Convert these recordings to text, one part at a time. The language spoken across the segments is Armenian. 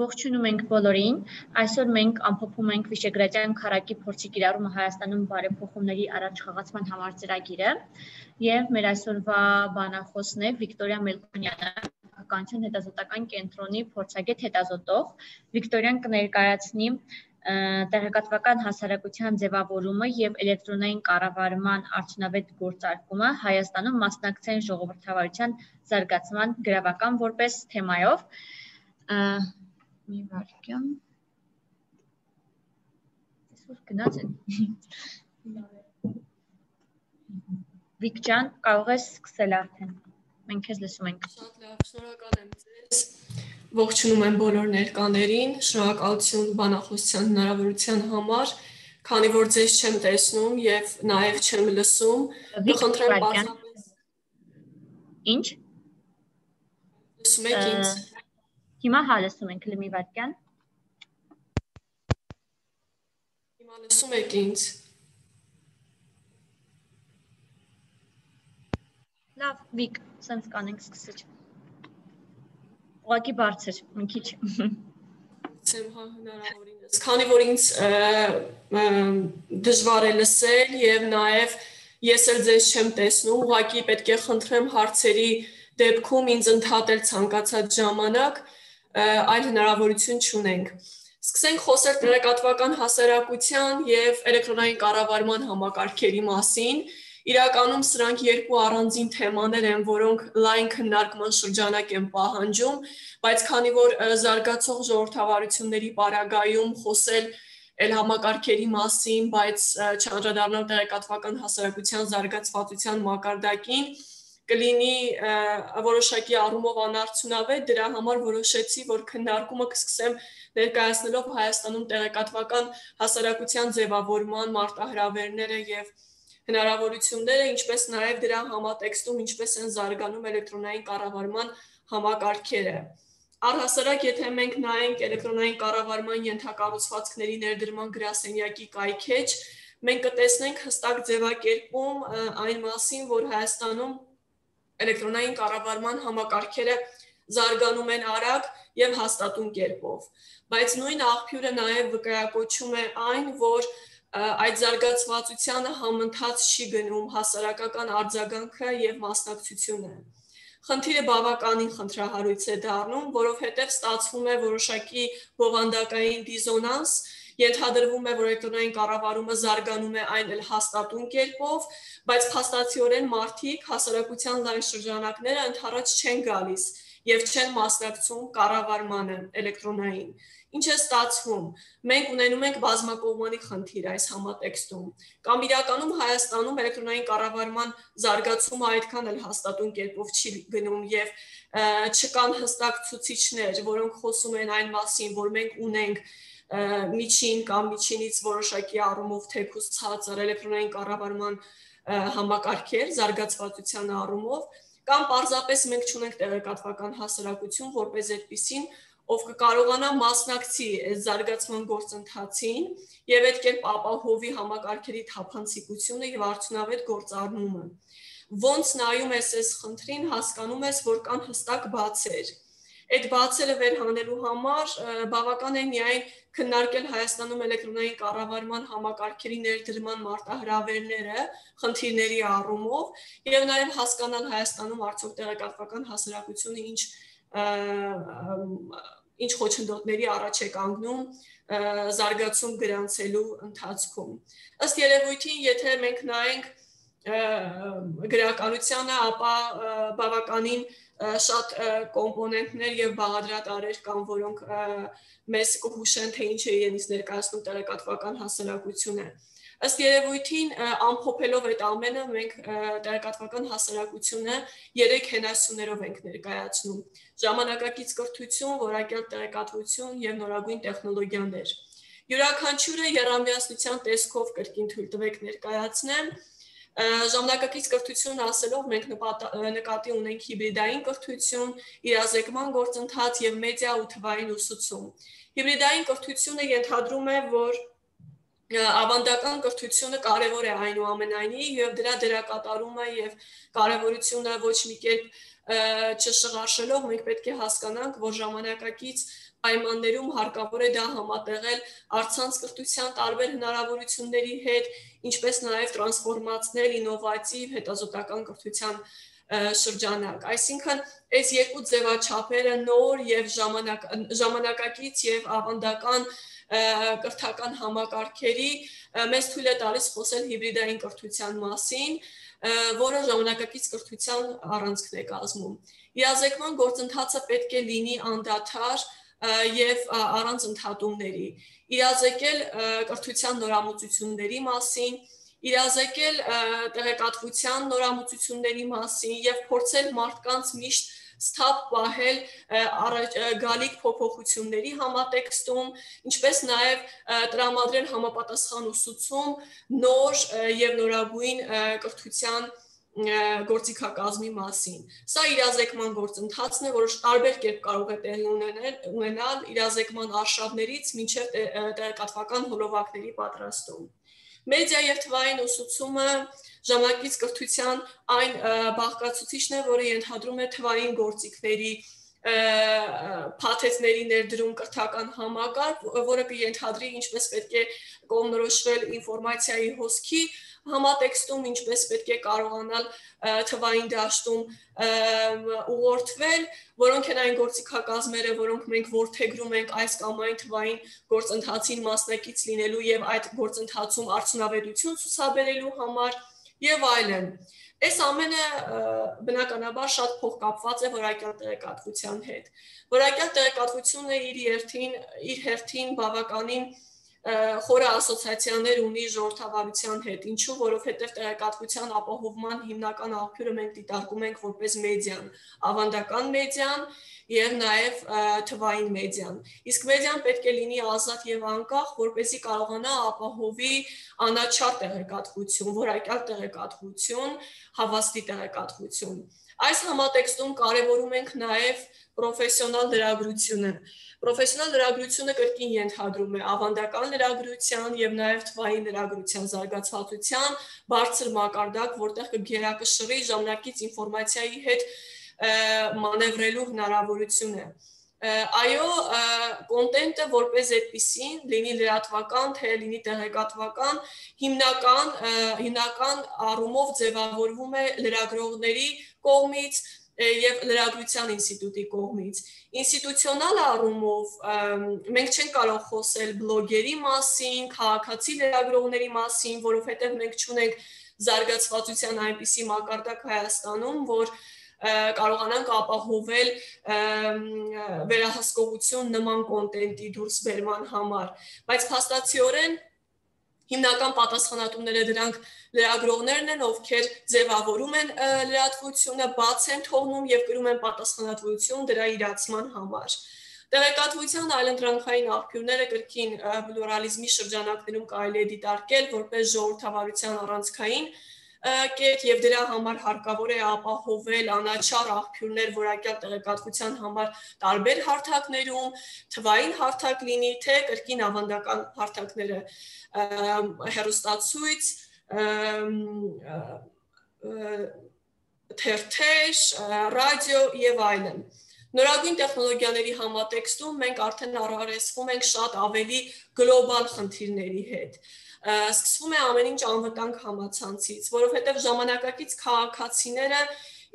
Ողջունում ենք բոլորին։ Այսօր մենք ամփոփում ենք Վիշեգրադյան քարակի փորձի կիրառումը Հայաստանում բարեփոխումների առաջխաղացման համար ծրագիրը եւ մեր այսօրվա բանախոսն է Վիկտորիա Մելքոնյանը, Կանչեն հետազոտական կենտրոնի փորձագետ հետազոտող։ Վիկտորիան կներկայացնի տեղեկատվական հասարակության ձևավորումը եւ էլեկտրոնային կառավարման արդյունավետ գործարկումը Հայաստանում մասնակցային ժողովրդավարության զարգացման գրավական որպես թեմայով մի վարքյան այսօր գնաց են Վիկջան կարող ես սկսել արդեն մենք քեզ լսում ենք շատ լավ շնորհակալ եմ ձեզ Ողջունում եմ բոլոր ներկաներին, շնորհակալություն բանախոսության հնարավորության համար, քանի որ ձեզ չեմ տեսնում եւ նաեւ չեմ լսում, կխնդրեմ բացապես Ինչ։ Լսում եք ինձ։ Հիմա հա լսում ենք լմի վարքյան։ Հիմա լսում եք ինձ։ Լավ, Վիկ, սենց կանենք սկսել ուղղակի բարձր, մի քիչ։ Ցեմ հա հնարավորինս։ Քանի որ ինձ դժվար է լսել եւ նաեւ ես էլ ձեզ չեմ տեսնում, ուղղակի պետք է խնդրեմ հարցերի դեպքում ինձ ընդհատել ցանկացած ժամանակ, այլ հնարավորություն չունենք։ Սկսենք խոսել տեղեկատվական հասարակության եւ էլեկտրոնային կառավարման համակարգերի մասին Իրականում սրանք երկու առանձին թեմաներ են, որոնք լայն քննարկման շրջանակ են պահանջում, բայց քանի որ զարգացող ժողովրդավարությունների պարագայում խոսել էլ համակարգերի մասին, բայց չանդրադառնալ տեղեկատվական հասարակության զարգացվածության մակարդակին, կլինի որոշակի առումով անարդյունավետ, դրա համար որոշեցի, որ քննարկումը կսկսեմ ներկայացնելով Հայաստանում տեղեկատվական հասարակության ձևավորման մարտահրավերները եւ հնարավորությունները, ինչպես նաև դրա համատեքստում ինչպես են զարգանում էլեկտրոնային կառավարման համակարգերը։ Առհասարակ, եթե մենք նայենք էլեկտրոնային կառավարման ենթակառուցվածքների ներդրման գրասենյակի կայքեջ, մենք կտեսնենք հստակ ձևակերպում այն մասին, որ Հայաստանում էլեկտրոնային կառավարման համակարգերը զարգանում են արագ եւ հաստատուն կերպով։ Բայց նույն աղբյուրը նաեւ վկայակոչում է այն, որ այդ զարգացվածությանը համընթաց չի գնում հասարակական արձագանքը եւ մասնակցությունը։ Խնդիրը բավականին խնդրահարույց է դառնում, որովհետև ստացվում է որոշակի բովանդակային դիզոնանս, ենթադրվում է, որ էլեկտրոնային կառավարումը զարգանում է այն էլ հաստատուն կերպով, բայց փաստացիորեն մարդիկ հասարակության լայն շրջանակները ընդառաջ չեն գալիս եւ չեն մասնակցում կառավարմանը էլեկտրոնային։ Ինչ է ստացվում։ Մենք ունենում ենք բազմակողմանի խնդիր այս համատեքստում։ Կամ իրականում Հայաստանում էլեկտրոնային կառավարման զարգացումը այդքան էլ հաստատուն կերպով չի գնում եւ չկան հստակ ցուցիչներ, որոնք խոսում են այն մասին, որ մենք ունենք միջին կամ միջինից որոշակի առումով թեկուս ցածր էլեկտրոնային կառավարման համակարգեր զարգացվածության առումով կամ պարզապես մենք չունենք տեղեկատվական հասարակություն, որպես այդպեսին ով կկարողանա մասնակցի այս զարգացման գործընթացին եւ այդ կերպ ապահովի համակարգերի թափանցիկությունը եւ արդյունավետ գործառնումը։ Ոնց նայում ես այս խնդրին, հասկանում ես, որ կան հստակ բացեր։ Այդ բացերը վերհանելու համար բավական է միայն քննարկել Հայաստանում էլեկտրոնային կառավարման համակարգերի ներդրման մարտահրավերները, խնդիրների առումով եւ նաեւ հասկանալ Հայաստանում արդյոք տեղեկատվական հասարակությունը ինչ ինչ խոչընդոտների առաջ է կանգնում զարգացում գրանցելու ընթացքում։ Ըստ երևույթին, եթե մենք նայենք գրականությանը, ապա բավականին շատ կոմպոնենտներ եւ բաղադրատարեր կան, որոնք մեզ կհուշեն, թե ինչ է իրենից ներկայացնում տեղեկատվական հասարակությունը։ Ըստ երևույթին ամփոփելով այդ ամենը մենք տեղեկատվական հասարակությունը 3 հենասյուներով ենք ներկայացնում. ժամանակակից կրթություն, որակյալ տեղեկատվություն եւ նորագույն տեխնոլոգիաներ։ Յուրաքանչյուրը երամիասնության տեսքով կրկին թույլ տվեք ներկայացնեմ ժամանակակից կրթություն ասելով մենք նկատի ունենք հիբրիդային կրթություն, իրազեկման գործընթաց եւ մեդիա ու թվային ուսուցում։ Հիբրիդային կրթությունը ենթադրում է, որ ավանդական կրթությունը կարևոր է այնուամենայնիվ եւ դրա դերակատարումը եւ կարևորությունը ոչ մի կերպ չշղարշելով մենք պետք է հասկանանք, որ ժամանակակից պայմաններում հարկավոր է դա համատեղել արցանց կրթության տարբեր հնարավորությունների հետ, ինչպես նաև տրանսֆորմացնել ինովատիվ հետազոտական կրթության շրջանակ։ Այսինքն այս երկու ձևաչափերը նոր եւ ժամանակ ժամանակակից եւ ավանդական կրթական համակարգերի մեզ թույլ է տալիս խոսել հիբրիդային կրթության մասին, որը ժամանակակից կրթության առանցքն է կազմում։ Իրազեկման գործընթացը պետք է լինի անդադար եւ առանց ընդհատումների։ Իրազեկել կրթության նորամուծությունների մասին, իրազեկել տեղեկատվության նորամուծությունների մասին եւ փորձել մարդկանց միշտ ստապ պահել գալիք փոփոխությունների համատեքստում, ինչպես նաև տրամադրել համապատասխան ուսուցում նոր եւ նորագույն կրթության գործիքակազմի մասին։ Սա իրազեկման գործընթացն է, որը տարբեր կերպ կարող է տեղի ունենալ, ունենալ իրազեկման արշավներից մինչև տեղեկատվական հոլովակների պատրաստում։ Մեդիա եւ թվային ուսուցումը ժամանակից կրթության այն բաղկացուցիչն է, որը ենթադրում է թվային գործիքների փաթեթների ներդրում կրթական համակարգ, որը կենթադրի ինչպես պետք է կողմնորոշվել ինֆորմացիայի հոսքի համատեքստում, ինչպես պետք է կարողանալ թվային դաշտում ուղղորդվել, որոնք են այն գործիքակազմերը, որոնք մենք որթեգրում ենք այս կամ այն թվային գործընթացին մասնակից լինելու եւ այդ գործընթացում արդյունավետություն ցուցաբերելու համար, համար եւ այլն։ Այս ամենը բնականաբար շատ փոխկապված է որակյալ տեղեկատվության հետ։ Որակյալ տեղեկատվությունը իր երթին իր հերթին բավականին խորը ասոցիացիաներ ունի ժողովրդավարության հետ։ Ինչու, որովհետև տեղեկատվության ապահովման հիմնական աղբյուրը մենք դիտարկում ենք որպես մեդիան, ավանդական մեդիան եւ նաեւ թվային մեդիան։ Իսկ մեդիան պետք է լինի ազատ եւ անկախ, որպեսզի կարողանա ապահովի անաչառ տեղեկատվություն, որակյալ տեղեկատվություն, հավաստի տեղեկատվություն։ Այս համատեքստում կարևորում ենք նաև պրոֆեսիոնալ լրագրությունը։ Պրոֆեսիոնալ լրագրությունը կրկին ենթադրում է ավանդական լրագրության եւ նաեւ թվային լրագրության զարգացվածության բարձր մակարդակ, որտեղ կգերակշռի ժամանակից ինֆորմացիայի հետ մանևրելու հնարավորությունը այո կոնտենտը որպես այդպեսին լինի լրատվական թե լինի տեղեկատվական հիմնական հիմնական առումով ձևավորվում է լրագրողների կողմից եւ լրագրության ինստիտուտի կողմից ինստիտուցիոնալ առումով մենք չենք կարող խոսել բլոգերի մասին, քաղաքացի լրագրողների մասին, որովհետեւ մենք ճունենք զարգացվածության այնպիսի մակարդակ Հայաստանում, որ կարողանանք ապահովել վերահսկողություն նման կոնտենտի դուրս բերման համար, բայց փաստացիորեն հիմնական պատասխանատուները դրանք լրագրողներն են, ովքեր ձևավորում են լրատվությունը, բաց են թողնում եւ կրում են պատասխանատվություն դրա իրացման համար։ Տեղեկատվության այլընտրանքային աղբյուրները կրկին պլուրալիզմի շրջանակներում կարելի է դիտարկել որպես ժողովրդավարության առանցքային կետ եւ դրա համար հարկավոր է ապահովել անաչառ աղբյուրներ որակյալ տեղեկատվության համար տարբեր հարթակներում, թվային հարթակ լինի, թե կրկին ավանդական հարթակները հերոստացույց, թերթեր, ռադիո եւ այլն։ Նորագույն տեխնոլոգիաների համատեքստում մենք արդեն առարեսվում ենք շատ ավելի գլոբալ խնդիրների հետ սկսվում է ամեն ինչ անվտանգ համացանցից, որովհետև ժամանակակից քաղաքացիները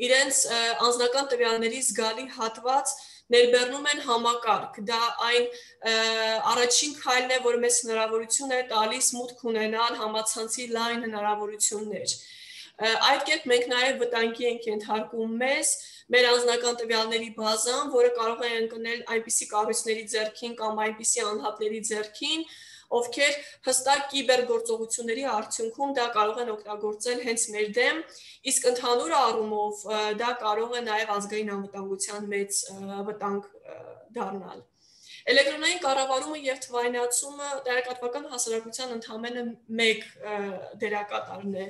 իրենց անձնական տվյալների զգալի հատված ներբեռնում են համակարգ։ Դա այն առաջին քայլն է, որը մեզ հնարավորություն է տալիս մուտք ունենալ համացանցի լայն հնարավորություններ։ Այդ կերպ մենք նաև վտանգի ենք ենթարկում մեզ մեր անձնական տվյալների բազան, որը կարող է ընկնել այնպիսի կառույցների ձեռքին կամ այնպիսի անհատների ձեռքին, ովքեր հստակ կիբերգործողությունների արդյունքում դա կարող են օգտագործել հենց մեր դեմ, իսկ ընդհանուր առումով դա կարող է նաև ազգային անվտանգության մեծ վտանգ դառնալ։ Էլեկտրոնային կառավարումը եւ թվայնացումը տեղեկատվական հասարակության ընդհանրապես մեկ դերակատարն է։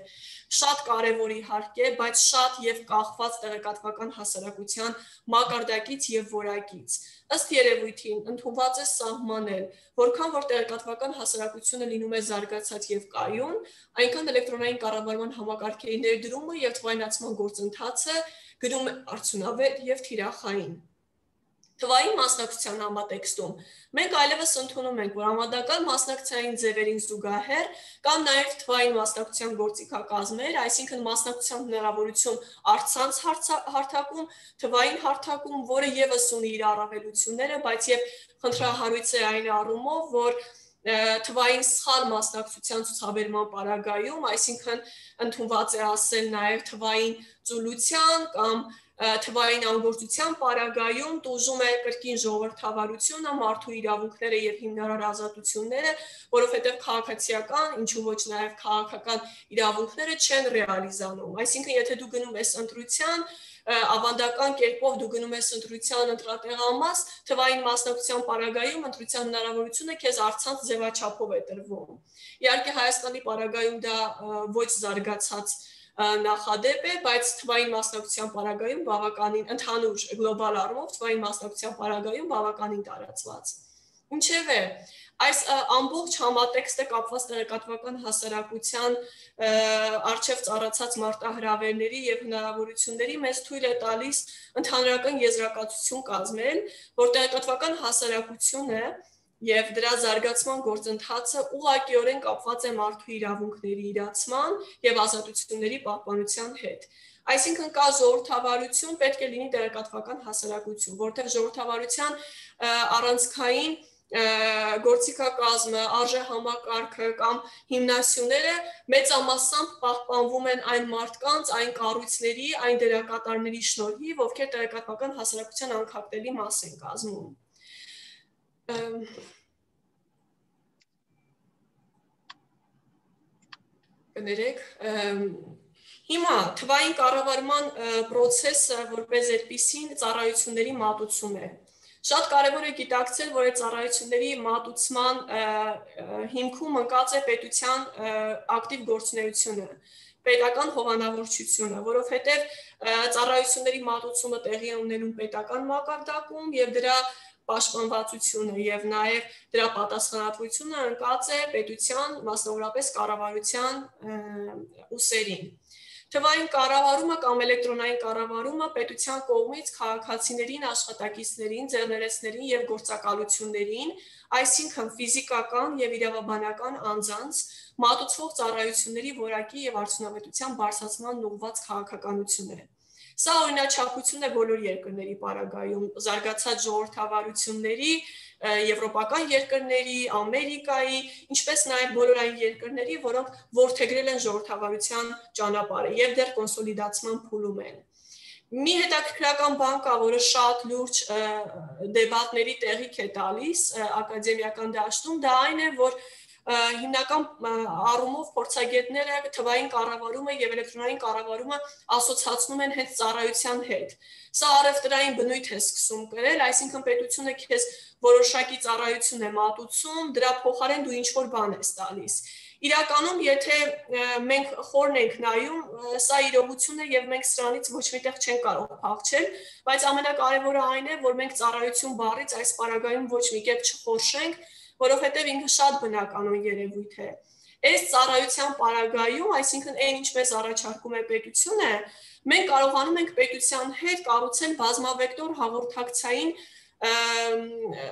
Շատ կարևոր իհարկե, բայց շատ եւ կախված տեղեկատվական հասարակության մակարդակից եւ որակից։ Ըստ երևույթին ընդունված է սահմանել, որքան որ տեղեկատվական հասարակությունը լինում է զարգացած եւ կայուն, այնքան էլեկտրոնային կառավարման համակարգերի ներդրումը եւ թվայնացման գործընթացը գրում է արդյունավետ եւ թիրախային թվային մասնակցության համատեքստում մենք այլևս ընդունում ենք, որ համադական մասնակցային ձևերին զուգահեռ կան նաև թվային մասնակցության գործիքակազմեր, այսինքն մասնակցության հնարավորություն արցանց հարթակում, թվային հարթակում, որը եւս ունի իր առավելությունները, բայց եւ խնդրահարույց է այն առումով, որ թվային սխալ մասնակցության ցուցաբերման պարագայում, այսինքն ընդունված է ասել նաև թվային ծուլության կամ թվային անգործության պարագայում տուժում է կրկին ժողովրդավարությունը, մարդու իրավունքները եւ հիմնարար ազատությունները, որովհետեւ քաղաքացիական, ինչու ոչ նաեւ քաղաքական իրավունքները չեն ռեալիզանում։ Այսինքն, եթե դու գնում ես ընտրության, ավանդական կերպով դու գնում ես ընտրության ընտրատեղամաս, թվային մասնակցության պարագայում ընտրության հնարավորությունը քեզ արցանց ձևաչափով է տրվում։ Իհարկե Հայաստանի պարագայում դա ոչ զարգացած նախադեպ է, բայց թվային մասնակցության պարագայում բավականին ընդհանուր գլոբալ առումով թվային մասնակցության պարագայում բավականին տարածված։ Ինչևէ, այս ամբողջ համատեքստը կապված տեղեկատվական հասարակության արժև ծառացած մարտահրավերների եւ հնարավորությունների մեզ թույլ է տալիս ընդհանրական եզրակացություն կազմել, որ տեղեկատվական հասարակությունը եւ դրա զարգացման գործընթացը ուղղակիորեն կապված է մարդու իրավունքների իրացման եւ ազատությունների պահպանության հետ։ Այսինքն կա ժողովրդավարություն, պետք է լինի տեղեկատվական հասարակություն, որտեղ ժողովրդավարության առանցքային գործիքակազմը, արժե համակարգը կամ հիմնասյուները մեծամասամբ պահպանվում են այն մարդկանց, այն կառույցների, այն դերակատարների շնորհիվ, ովքեր տեղեկատվական հասարակության անկախտելի մաս են կազմում կներեք հիմա թվային կառավարման process-ը որպես այդպեսին ծառայությունների մատուցում է Շատ կարևոր է գիտակցել, որ այդ ծառայությունների մատուցման հիմքում ընկած է պետության ակտիվ գործունեությունը, պետական հովանավորչությունը, որովհետև ծառայությունների մատուցումը տեղի է ունենում պետական մակարդակում եւ դրա պաշտպանվածությունը եւ նաեւ դրա պատասխանատվությունը ընկած է պետության, մասնավորապես կառավարության ուսերին։ Թվային կառավարումը կամ էլեկտրոնային կառավարումը պետության կողմից քաղաքացիներին, աշխատակիցներին, ձեռներեցներին եւ գործակալություններին, այսինքն ֆիզիկական եւ իրավաբանական անձանց մատուցվող ծառայությունների որակի եւ արդյունավետության բարձրացման ուղղված քաղաքականություն է։ Սա օրինաչափություն է բոլոր երկրների պարագայում, զարգացած ժողովրդավարությունների, եվրոպական երկրների, Ամերիկայի, ինչպես նաև բոլոր այն երկրների, որոնք ворթեգրել են ժողովրդավարության ճանապարհը եւ դեռ կոնսոլիդացման փուլում են։ Մի հետաքրքրական բան կա, որը շատ լուրջ դեբատների տեղիք է տալիս ակադեմիական դաշտում, դա այն է, որ հիմնական առումով փորձագետները թվային կառավարումը եւ էլեկտրոնային կառավարումը ասոցացնում են հենց ծառայության հետ։ Սա արևտրային բնույթ է սկսում կրել, այսինքն պետությունը քեզ որոշակի ծառայություն է մատուցում, դրա փոխարեն դու ինչ որ բան ես տալիս։ Իրականում, եթե մենք խորն ենք նայում, սա իրողություն է եւ մենք սրանից ոչ միտեղ չենք կարող փախչել, բայց ամենակարևորը այն է, որ մենք ծառայություն բառից այս պարագայում ոչ մի կերպ չխորշենք, որովհետև ինքը շատ բնականon երևույթ է։ Այս ծառայության պարագայում, այսինքն այն ինչ մեզ առաջարկում է պետությունը, մենք կարողանում ենք պետության հետ կառուցել բազմավեկտոր հաղորդակցային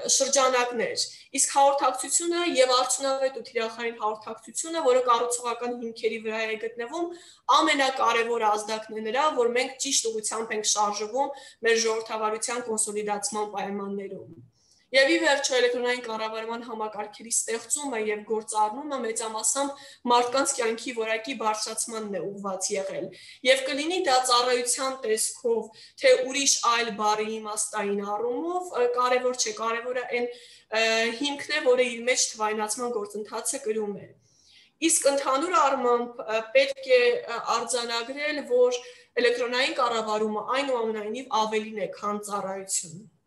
շրջանակներ։ Իսկ հաղորդակցությունը եւ արդյունավետ ու թիրախային հաղորդակցությունը, որը կառուցողական հիմքերի վրա է գտնվում, ամենակարևոր ազդակն է նրա, որ մենք ճիշտ ուղղությամբ ենք շարժվում մեր ժողովրդավարության կոնսոլիդացման պայմաններում։ Եվ ի վերջո էլեկտրոնային կառավարման համակարգերի ստեղծումը եւ գործառնումը մեծամասամբ մարդկանց կյանքի որակի բարձրացմանն է ուղված եղել։ Եվ կլինի դա ծառայության տեսքով, թե ուրիշ այլ բարի իմաստային առումով, կարևոր չէ, կարևորը այն հիմքն է, որը իր մեջ թվայնացման գործընթացը կրում է։ Իսկ ընդհանուր առմամբ պետք է արձանագրել, որ էլեկտրոնային կառավարումը այնուամենայնիվ ավելին է, քան ծառայությունը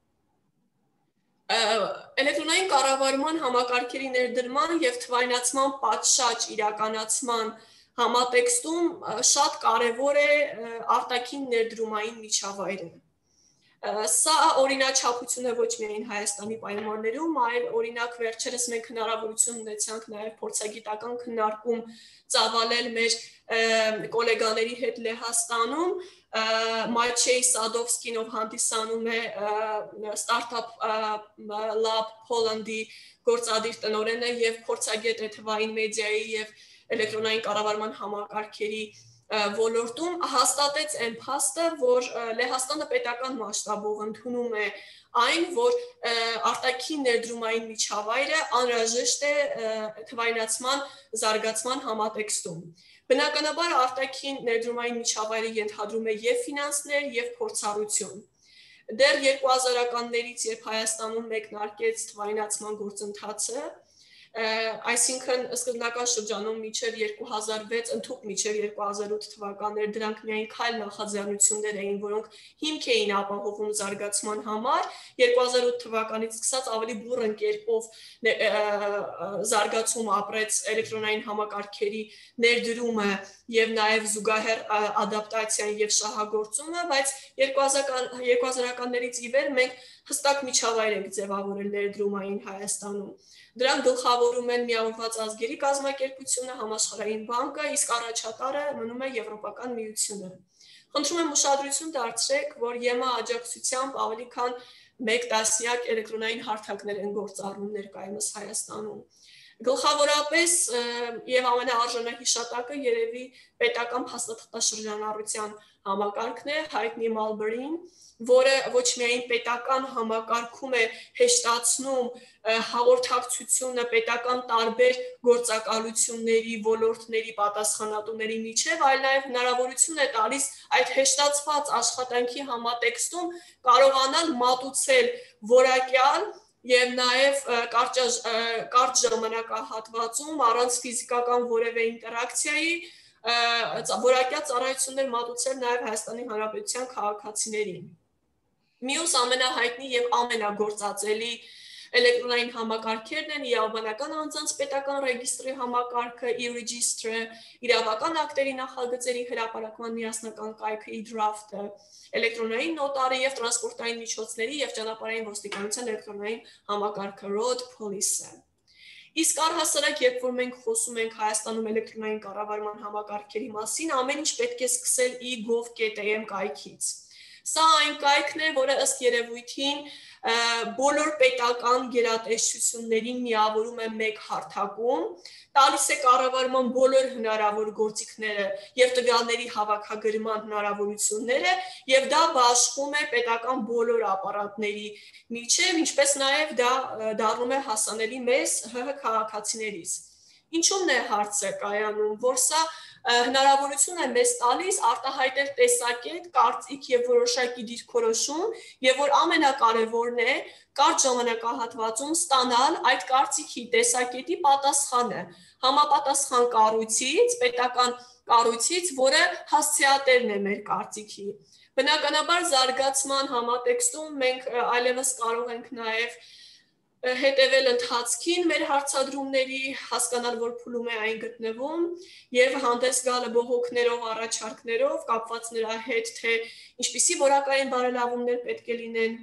էլեկտրոնային կառավարման համակարգերի ներդրման եւ թվայնացման պատշաճ իրականացման համատեքստում շատ կարևոր է արտաքին ներդրումային միջավայրը։ Սա օրինաչափություն է ոչ միայն Հայաստանի պայմաններում, այլ օրինակ վերջերս մենք հնարավորություն ունեցանք նաև փորձագիտական քննարկում ծավալել մեր գոլեգաների հետ Լեհաստանում, Մաչեյ Սադովսկին ով հանդիսանում է Startup Lab Poland-ի գործադիր տնօրենը եւ փորձագետ է թվային մեդիայի եւ էլեկտրոնային կառավարման համակարգերի ոլորտում հաստատեց այն փաստը, որ Լեհաստանը պետական մասշտաբով ընդունում է այն, որ արտաքին ներդրումային միջավայրը անհրաժեշտ է թվայնացման զարգացման համատեքստում։ Բնականաբար արտաքին ներդրումային միջավայրը ենթադրում է եւ ֆինանսներ, եւ փորձառություն։ Դեռ 2000-ականներից, երբ Հայաստանում մեկնարկեց թվայնացման գործընթացը, այսինքն սկզբնական շրջանում միջև 2006 ընդհուպ միջև 2008 թվականներ դրանք միայն քայլ նախաձեռնություններ էին, որոնք հիմք էին ապահովում զարգացման համար 2008 թվականից սկսած ավելի բուրըն կերպով զարգացում ապրեց էլեկտրոնային համակարգերի ներդրումը եւ նաեւ զուգահեռ ադապտացիան եւ շահագործումը, բայց 2000-ականներից ի վեր մենք հստակ միջավայր ենք ձևավորել ներդրումային Հայաստանում Դրան գլխավորում են Միավորված ազգերի կազմակերպությունը, Համաշխարհային բանկը, իսկ առաջատարը մնում է Եվրոպական միությունը։ Խնդրում եմ ուշադրություն դարձրեք, որ ԵՄ աջակցությամբ ավելի քան 1 տասնյակ էլեկտրոնային հարթակներ են գործառնում ներկայումս Հայաստանում։ Գլխավորապես եւ ամենաարժանահիշատակը երևի պետական փաստաթղթաշրջանառության համակարգն է, հայտնի Malbury-ին, որը ոչ միայն պետական համակարգում է հեշտացնում հաղորդակցությունը պետական տարբեր գործակալությունների, ոլորտների պատասխանատուների միջև, այլ նաև հնարավորություն է տալիս այդ հեշտացված աշխատանքի համատեքստում կարողանալ մատուցել որակյալ եւ նաեւ կարճ կարճ ժամանակահատվածում առանց ֆիզիկական որևէ ինտերակցիայի որակյալ ծառայություններ մատուցել նաեւ Հայաստանի Հանրապետության քաղաքացիներին։ Մյուս ամենահայտնի եւ ամենագործածելի էլեկտրոնային համակարգերն են իրավաբանական անձանց պետական ռեգիստրի համակարգը e-register-ը, իրավական ակտերի նախագծերի հրապարակման միասնական կայքը e-draft-ը, էլեկտրոնային նոտարի եւ տրանսպորտային միջոցների եւ ճանապարհային ոստիկանության էլեկտրոնային համակարգը road police-ը։ Իսկ առհասարակ, երբ որ մենք խոսում ենք Հայաստանում էլեկտրոնային կառավարման համակարգերի մասին, ամեն ինչ պետք է սկսել e.gov.am կայքից։ Սա այն կայքն է, որը ըստ երևույթին բոլոր պետական գերատեսչություններին միավորում է մեկ հարթակում, տալիս է կառավարման բոլոր հնարավոր գործիքները եւ տվյալների հավաքագրման հնարավորությունները եւ դա բաշխում է պետական բոլոր ապարատների միջև, ինչպես նաեւ դա դառնում է հասանելի մեզ ՀՀ քաղաքացիներից։ Ինչու՞մն է հարցը կայանում, որ սա հնարավորություն է մեզ տալիս արտահայտել տեսակետ, կարծիք եւ որոշակի դիրքորոշում, եւ որ ամենակարևորն է կարճ ժամանակահատվածում ստանալ այդ կարծիքի տեսակետի պատասխանը համապատասխան կառույցից, պետական կառույցից, որը հասցեատերն է մեր կարծիքի։ Բնականաբար զարգացման համատեքստում մենք այլևս կարող ենք նաև հետևել ընթացքին մեր հարցադրումների, հասկանալ, որ փուլում է այն գտնվում եւ հանդես գալը բողոքներով, առաջարկներով կապված նրա հետ, թե ինչպիսի որակային բարելավումներ պետք է լինեն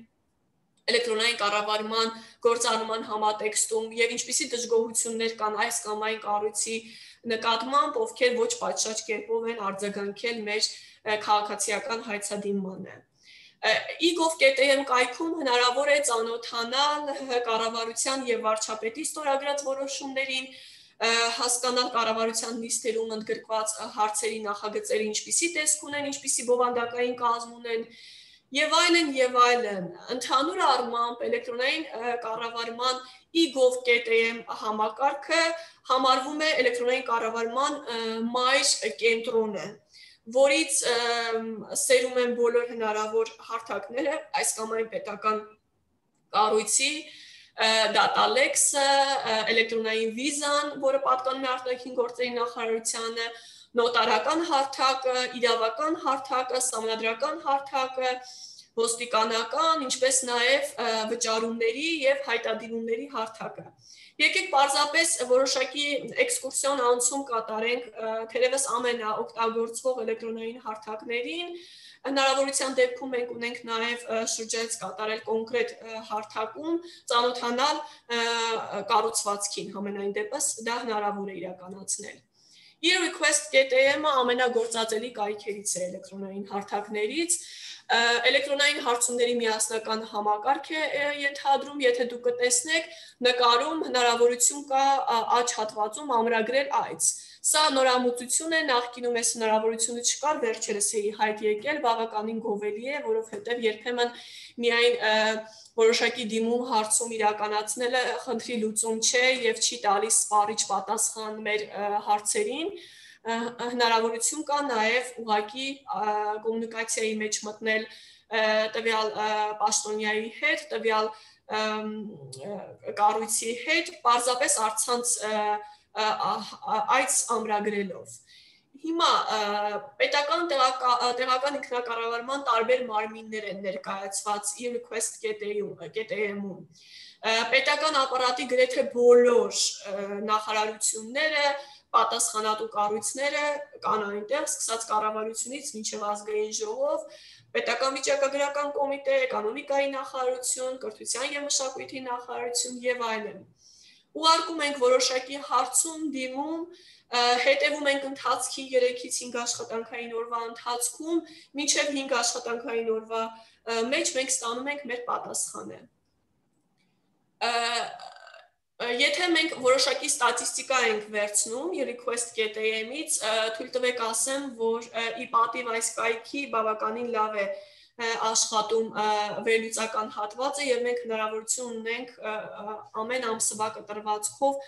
էլեկտրոնային կառավարման գործառնման համատեքստում եւ ինչպիսի դժգոհություններ կան այս կամ այն կառույցի նկատմամբ, ովքեր ոչ պատշաճ կերպով են արձագանքել մեր քաղաքացիական հայցադիմմանը e.gov.am կայքում հնարավոր է ծանոթանալ կառավարության եւ վարչապետի ստորագրած որոշումներին, հասկանալ կառավարության նիստերում ընդգրկված հարցերի նախագծերի ինչպիսի տեսք ունեն, ինչպիսի բովանդակային կազմ ունեն եւ այլն եւ այլն։ Ընդհանուր առմամբ էլեկտրոնային կառավարման e.gov.am համակարգը համարվում է էլեկտրոնային կառավարման մայր կենտրոնը որից սերում են բոլոր հնարավոր հարթակները, այս կամ այն պետական կառույցի, Datalex-ը, էլեկտրոնային վիզան, որը պատկանում է արտաքին գործերի նախարարությանը, նոտարական հարթակը, իրավական հարթակը, համանդրական հարթակը, ոստիկանական, ինչպես նաև վճարումների եւ հայտադիմումների հարթակը։ Եկեք պարզապես որոշակի էքսկուրսիոն անցում կատարենք թերևս ամենաօգտագործվող էլեկտրոնային հարթակներին, հնարավորության դեպքում մենք ունենք նաև շրջայց կատարել կոնկրետ հարթակում, ծանոթանալ կառուցվածքին համենայն դեպս դա հնարավոր է իրականացնել։ e-request.am-ը ամենագործածելի կայքերից է էլեկտրոնային հարթակներից, էլեկտրոնային հարցումների միասնական համակարգ է ենթադրում, եթե դուք կտեսնեք, նկարում հնարավորություն կա աճ հատվածում ամրագրել այց։ Սա նորամուծություն է, նախկինում էս հնարավորությունը չկար, վերջերս է հայտ եկել, բավականին գովելի է, որովհետև երբեմն միայն որոշակի դիմում հարցում իրականացնելը խնդրի լուծում չէ եւ չի տալիս սպառիչ պատասխան մեր հարցերին հնարավորություն կա նաև ուղակի կոմունիկացիայի մեջ մտնել տվյալ պաշտոնյայի հետ, տվյալ կառույցի հետ, պարզապես արցանց այց ամրագրելով։ Հիմա պետական տեղական ինքնակառավարման տարբեր մարմիններ են ներկայացված e-request.am-ում։ Պետական ապարատի գրեթե բոլոր նախարարությունները պատասխանատու կառույցները կան այնտեղ, սկսած կառավարությունից մինչև ազգային ժողով, պետական վիճակագրական կոմիտե, էկոնոմիկայի նախարարություն, կրթության եւ մշակույթի նախարարություն եւ այլն։ Ուղարկում ենք որոշակի հարցում, դիմում, հետևում ենք ընթացքի 3-ից 5 աշխատանքային օրվա ընթացքում, մինչև 5 աշխատանքային օրվա մեջ մենք ստանում ենք մեր պատասխանը Եթե մենք որոշակի ստատիստիկա ենք վերցնում request.am-ից, թույլ տվեք ասեմ, որ ի պատիվ այս կայքի բավականին լավ է աշխատում վերլուծական հատվածը եւ մենք հնարավորություն ունենք ամեն ամսվա կտրվածքով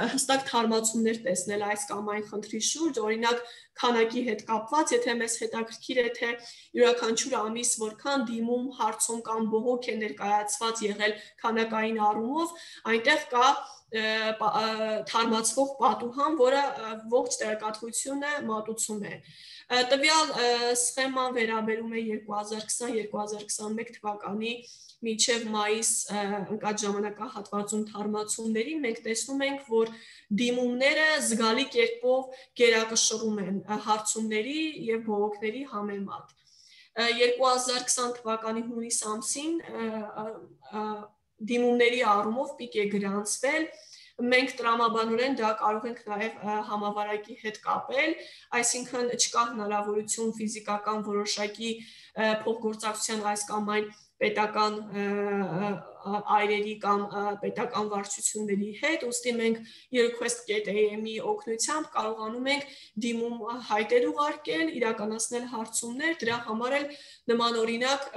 հստակ թարմացումներ տեսնել այս կամ այն խնդրի շուրջ, օրինակ քանակի հետ կապված, եթե մեզ հետաքրքիր է թե յուրաքանչյուր ամիս որքան դիմում, հարցում կամ բողոք է ներկայացված եղել քանակային առումով, այնտեղ կա թարմացվող պատուհան, որը ողջ տեղեկատվությունը մատուցում է։ Տվյալ սխեման վերաբերում է 2020-2021 թվականի մինչև մայիս ընկած ժամանակահատվածում թարմացումներին մենք տեսնում ենք, որ դիմումները զգալի կերպով գերակշռում են հարցումների եւ բողոքների համեմատ։ 2020 թվականի հունիս ամսին դիմումների առումով պիկ է գրանցվել մենք տրամաբանորեն դա կարող ենք նաև համավարակի հետ կապել, այսինքն չկա հնարավորություն ֆիզիկական որոշակի փոխգործակցության այս կամ այն պետական այրերի կամ պետական վարչությունների հետ, ուստի մենք request.am-ի օգնությամբ կարողանում ենք դիմում հայտեր ուղարկել, իրականացնել հարցումներ, դրա համար էլ նմանօրինակ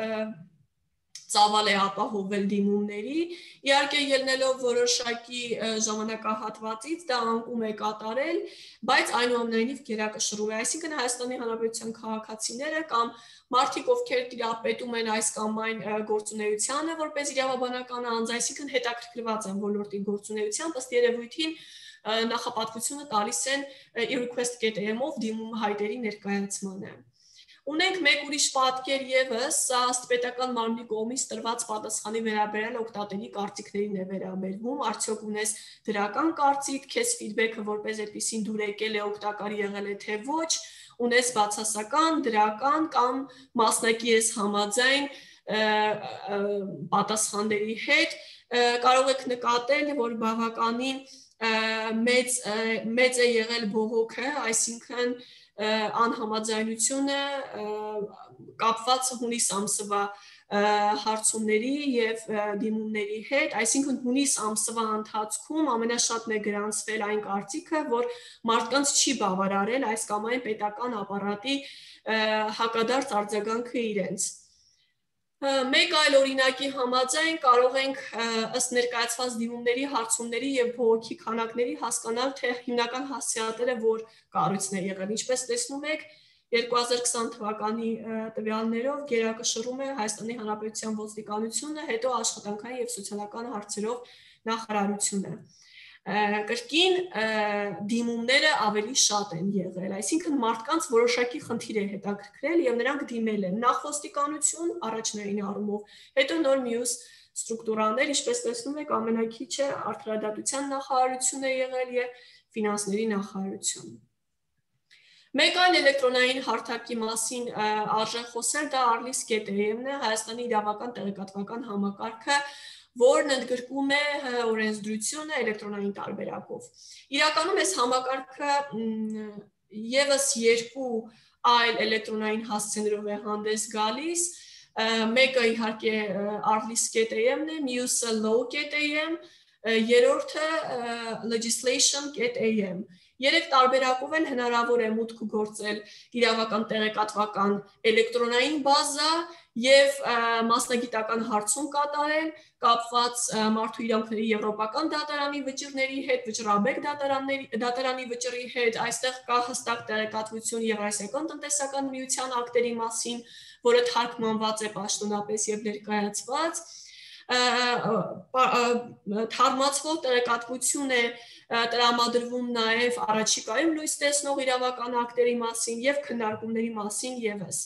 ծավալ է ապահովել դիմումների։ Իհարկե ելնելով որոշակի ժամանակահատվածից դա անկում է կատարել, բայց այնուամենայնիվ գերակշռում է։ Այսինքն Հայաստանի Հանրապետության քաղաքացիները կամ մարդիկ, ովքեր տիրապետում են այս կամ այն գործունեությանը որպես իրավաբանական անձ, այսինքն հետաքրքրված են ոլորտի գործունեությամբ, ըստ երևույթին նախապատվությունը տալիս են e-request.am-ով դիմում հայտերի ներկայացմանը։ Ունենք մեկ ուրիշ պատկեր եւս, սա աստպետական մարմնի կողմից տրված պատասխանի վերաբերյալ օկտատերի կարծիքներին է վերաբերվում, արդյոք ունես դրական կարծիք, քեզ ֆիդբեքը որպես այդպեսին դուր եկել է օգտակար եղել է թե ոչ, ունես բացասական, դրական կամ մասնակի ես համաձայն պատասխանների հետ, կարող եք նկատել, որ բավականին մեծ մեծ է եղել բողոքը, այսինքն անհամաձայնությունը կապված հունիս ամսվա հարցումների եւ դիմումների հետ, այսինքն հունիս ամսվա ընթացքում ամենաշատն է գրանցվել այն կարծիքը, որ մարդկանց չի բավարարել այս կամ այն պետական ապարատի հակադարձ արձագանքը իրենց Մեկ այլ օրինակի համաձայն կարող ենք ըստ ներկայացված դիմումների, հարցումների եւ բողոքի քանակների հասկանալ, թե հիմնական հասցեատերը որ կառույցն է եղել։ Ինչպես տեսնում եք, 2020 թվականի տվյալներով գերակշռում է Հայաստանի Հանրապետության ոստիկանությունը, հետո աշխատանքային եւ սոցիալական հարցերով նախարարությունը։ կրկին դիմումները ավելի շատ են եղել, այսինքն մարդկանց որոշակի խնդիր է հետաքրքրել եւ նրանք դիմել են նախ ոստիկանություն առաջնային առումով, հետո նոր մյուս ստրուկտուրաներ, ինչպես տեսնում եք, ամենակիչը արդարադատության նախարարություն է եղել եւ ֆինանսների նախարարություն։ Մեկ այլ էլեկտրոնային հարթակի մասին արժե խոսել դա Arlis GTM-ն է, Հայաստանի իրավական տեղեկատվական համակարգը, որն ընդգրկում է օրենսդրությունը էլեկտրոնային տարբերակով։ Իրականում այս համակարգը եւս երկու այլ էլեկտրոնային հասցեներով է հանդես գալիս, մեկը իհարկե arlis.am-ն է, մյուսը law.am, երրորդը legislation.am Երեք տարբերակով էլ հնարավոր է մուտք գործել իրավական տեղեկատվական էլեկտրոնային բազա եւ մասնագիտական հարցում կատարել կապված մարդու իրավունքների եվրոպական դատարանի վճիրների հետ, վճռաբեկ դատարանների դատարանի վճռի հետ, այստեղ կա հստակ տեղեկատվություն Եվրասիական տնտեսական միության ակտերի մասին, որը թարգմանված է պաշտոնապես եւ ներկայացված թարմացվող տեղեկատվություն է տրամադրվում նաև առաջիկայում լույս տեսնող իրավական ակտերի մասին եւ քննարկումների մասին եւս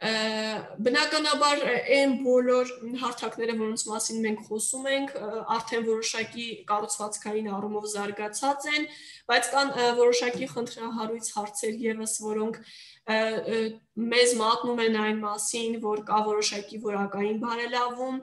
բնականաբար այն բոլոր հարթակները, որոնց մասին մենք խոսում ենք, արդեն որոշակի կառուցվածքային առումով զարգացած են, բայց կան որոշակի խնդրահարույց հարցեր եւս, որոնք մեզ մատնում են այն մասին, որ կա որոշակի որակային բարելավում։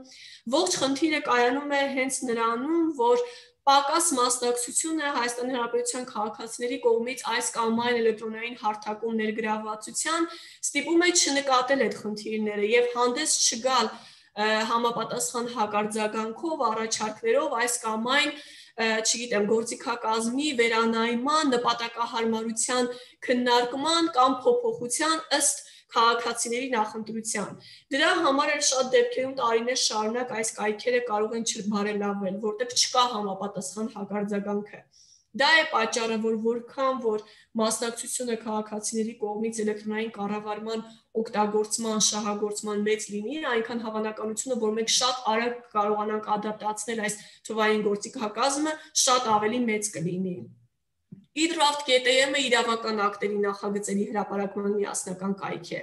Ողջ խնդիրը կայանում է հենց նրանում, որ պակաս մասնակցությունը Հայաստանի Հանրապետության քաղաքացիների կողմից այս կամ այն էլեկտրոնային հարթակում ներգրավվածության ստիպում է չնկատել այդ խնդիրները եւ հանդես չգալ համապատասխան հակարձագանքով, առաջարկներով այս կամ այն չգիտեմ, գործիքակազմի վերանայման, նպատակահարմարության քննարկման կամ փոփոխության ըստ քաղաքացիների նախընտրության։ Դրա համար էլ շատ դեպքերում տարիներ շարունակ այս կայքերը կարող են չբարելավել, որտեղ չկա համապատասխան հակարձագանքը։ Դա է պատճառը, որ որքան որ մասնակցությունը քաղաքացիների կողմից էլեկտրոնային կառավարման օգտագործման, շահագործման մեծ լինի, այնքան հավանականությունը, որ մենք շատ արագ կարողանանք ադապտացնել այս թվային գործիքակազմը, շատ ավելի մեծ կլինի։ e-draft.am-ը իրավական ակտերի նախագծերի հրապարակման միասնական կայք է։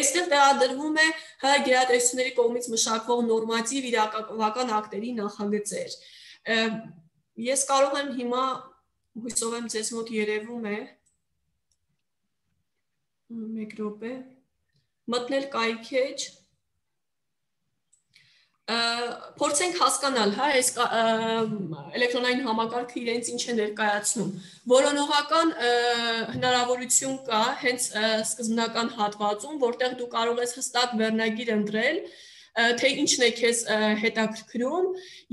Այստեղ տեղադրվում է հ գերատեսչությունների կողմից մշակվող նորմատիվ իրավական ակտերի նախագծեր։ Ես կարող եմ հիմա հույսով եմ ձեզ մոտ երևում է մեկ րոպե մտնել կայքեջ փորձենք հասկանալ, հա, այս էլեկտրոնային համակարգը իրենց ինչ է ներկայացնում։ Որոնողական հնարավորություն կա հենց սկզբնական հատվածում, որտեղ դու կարող ես հստակ վերնագիր ընտրել, թե ինչն է քեզ հետաքրքրում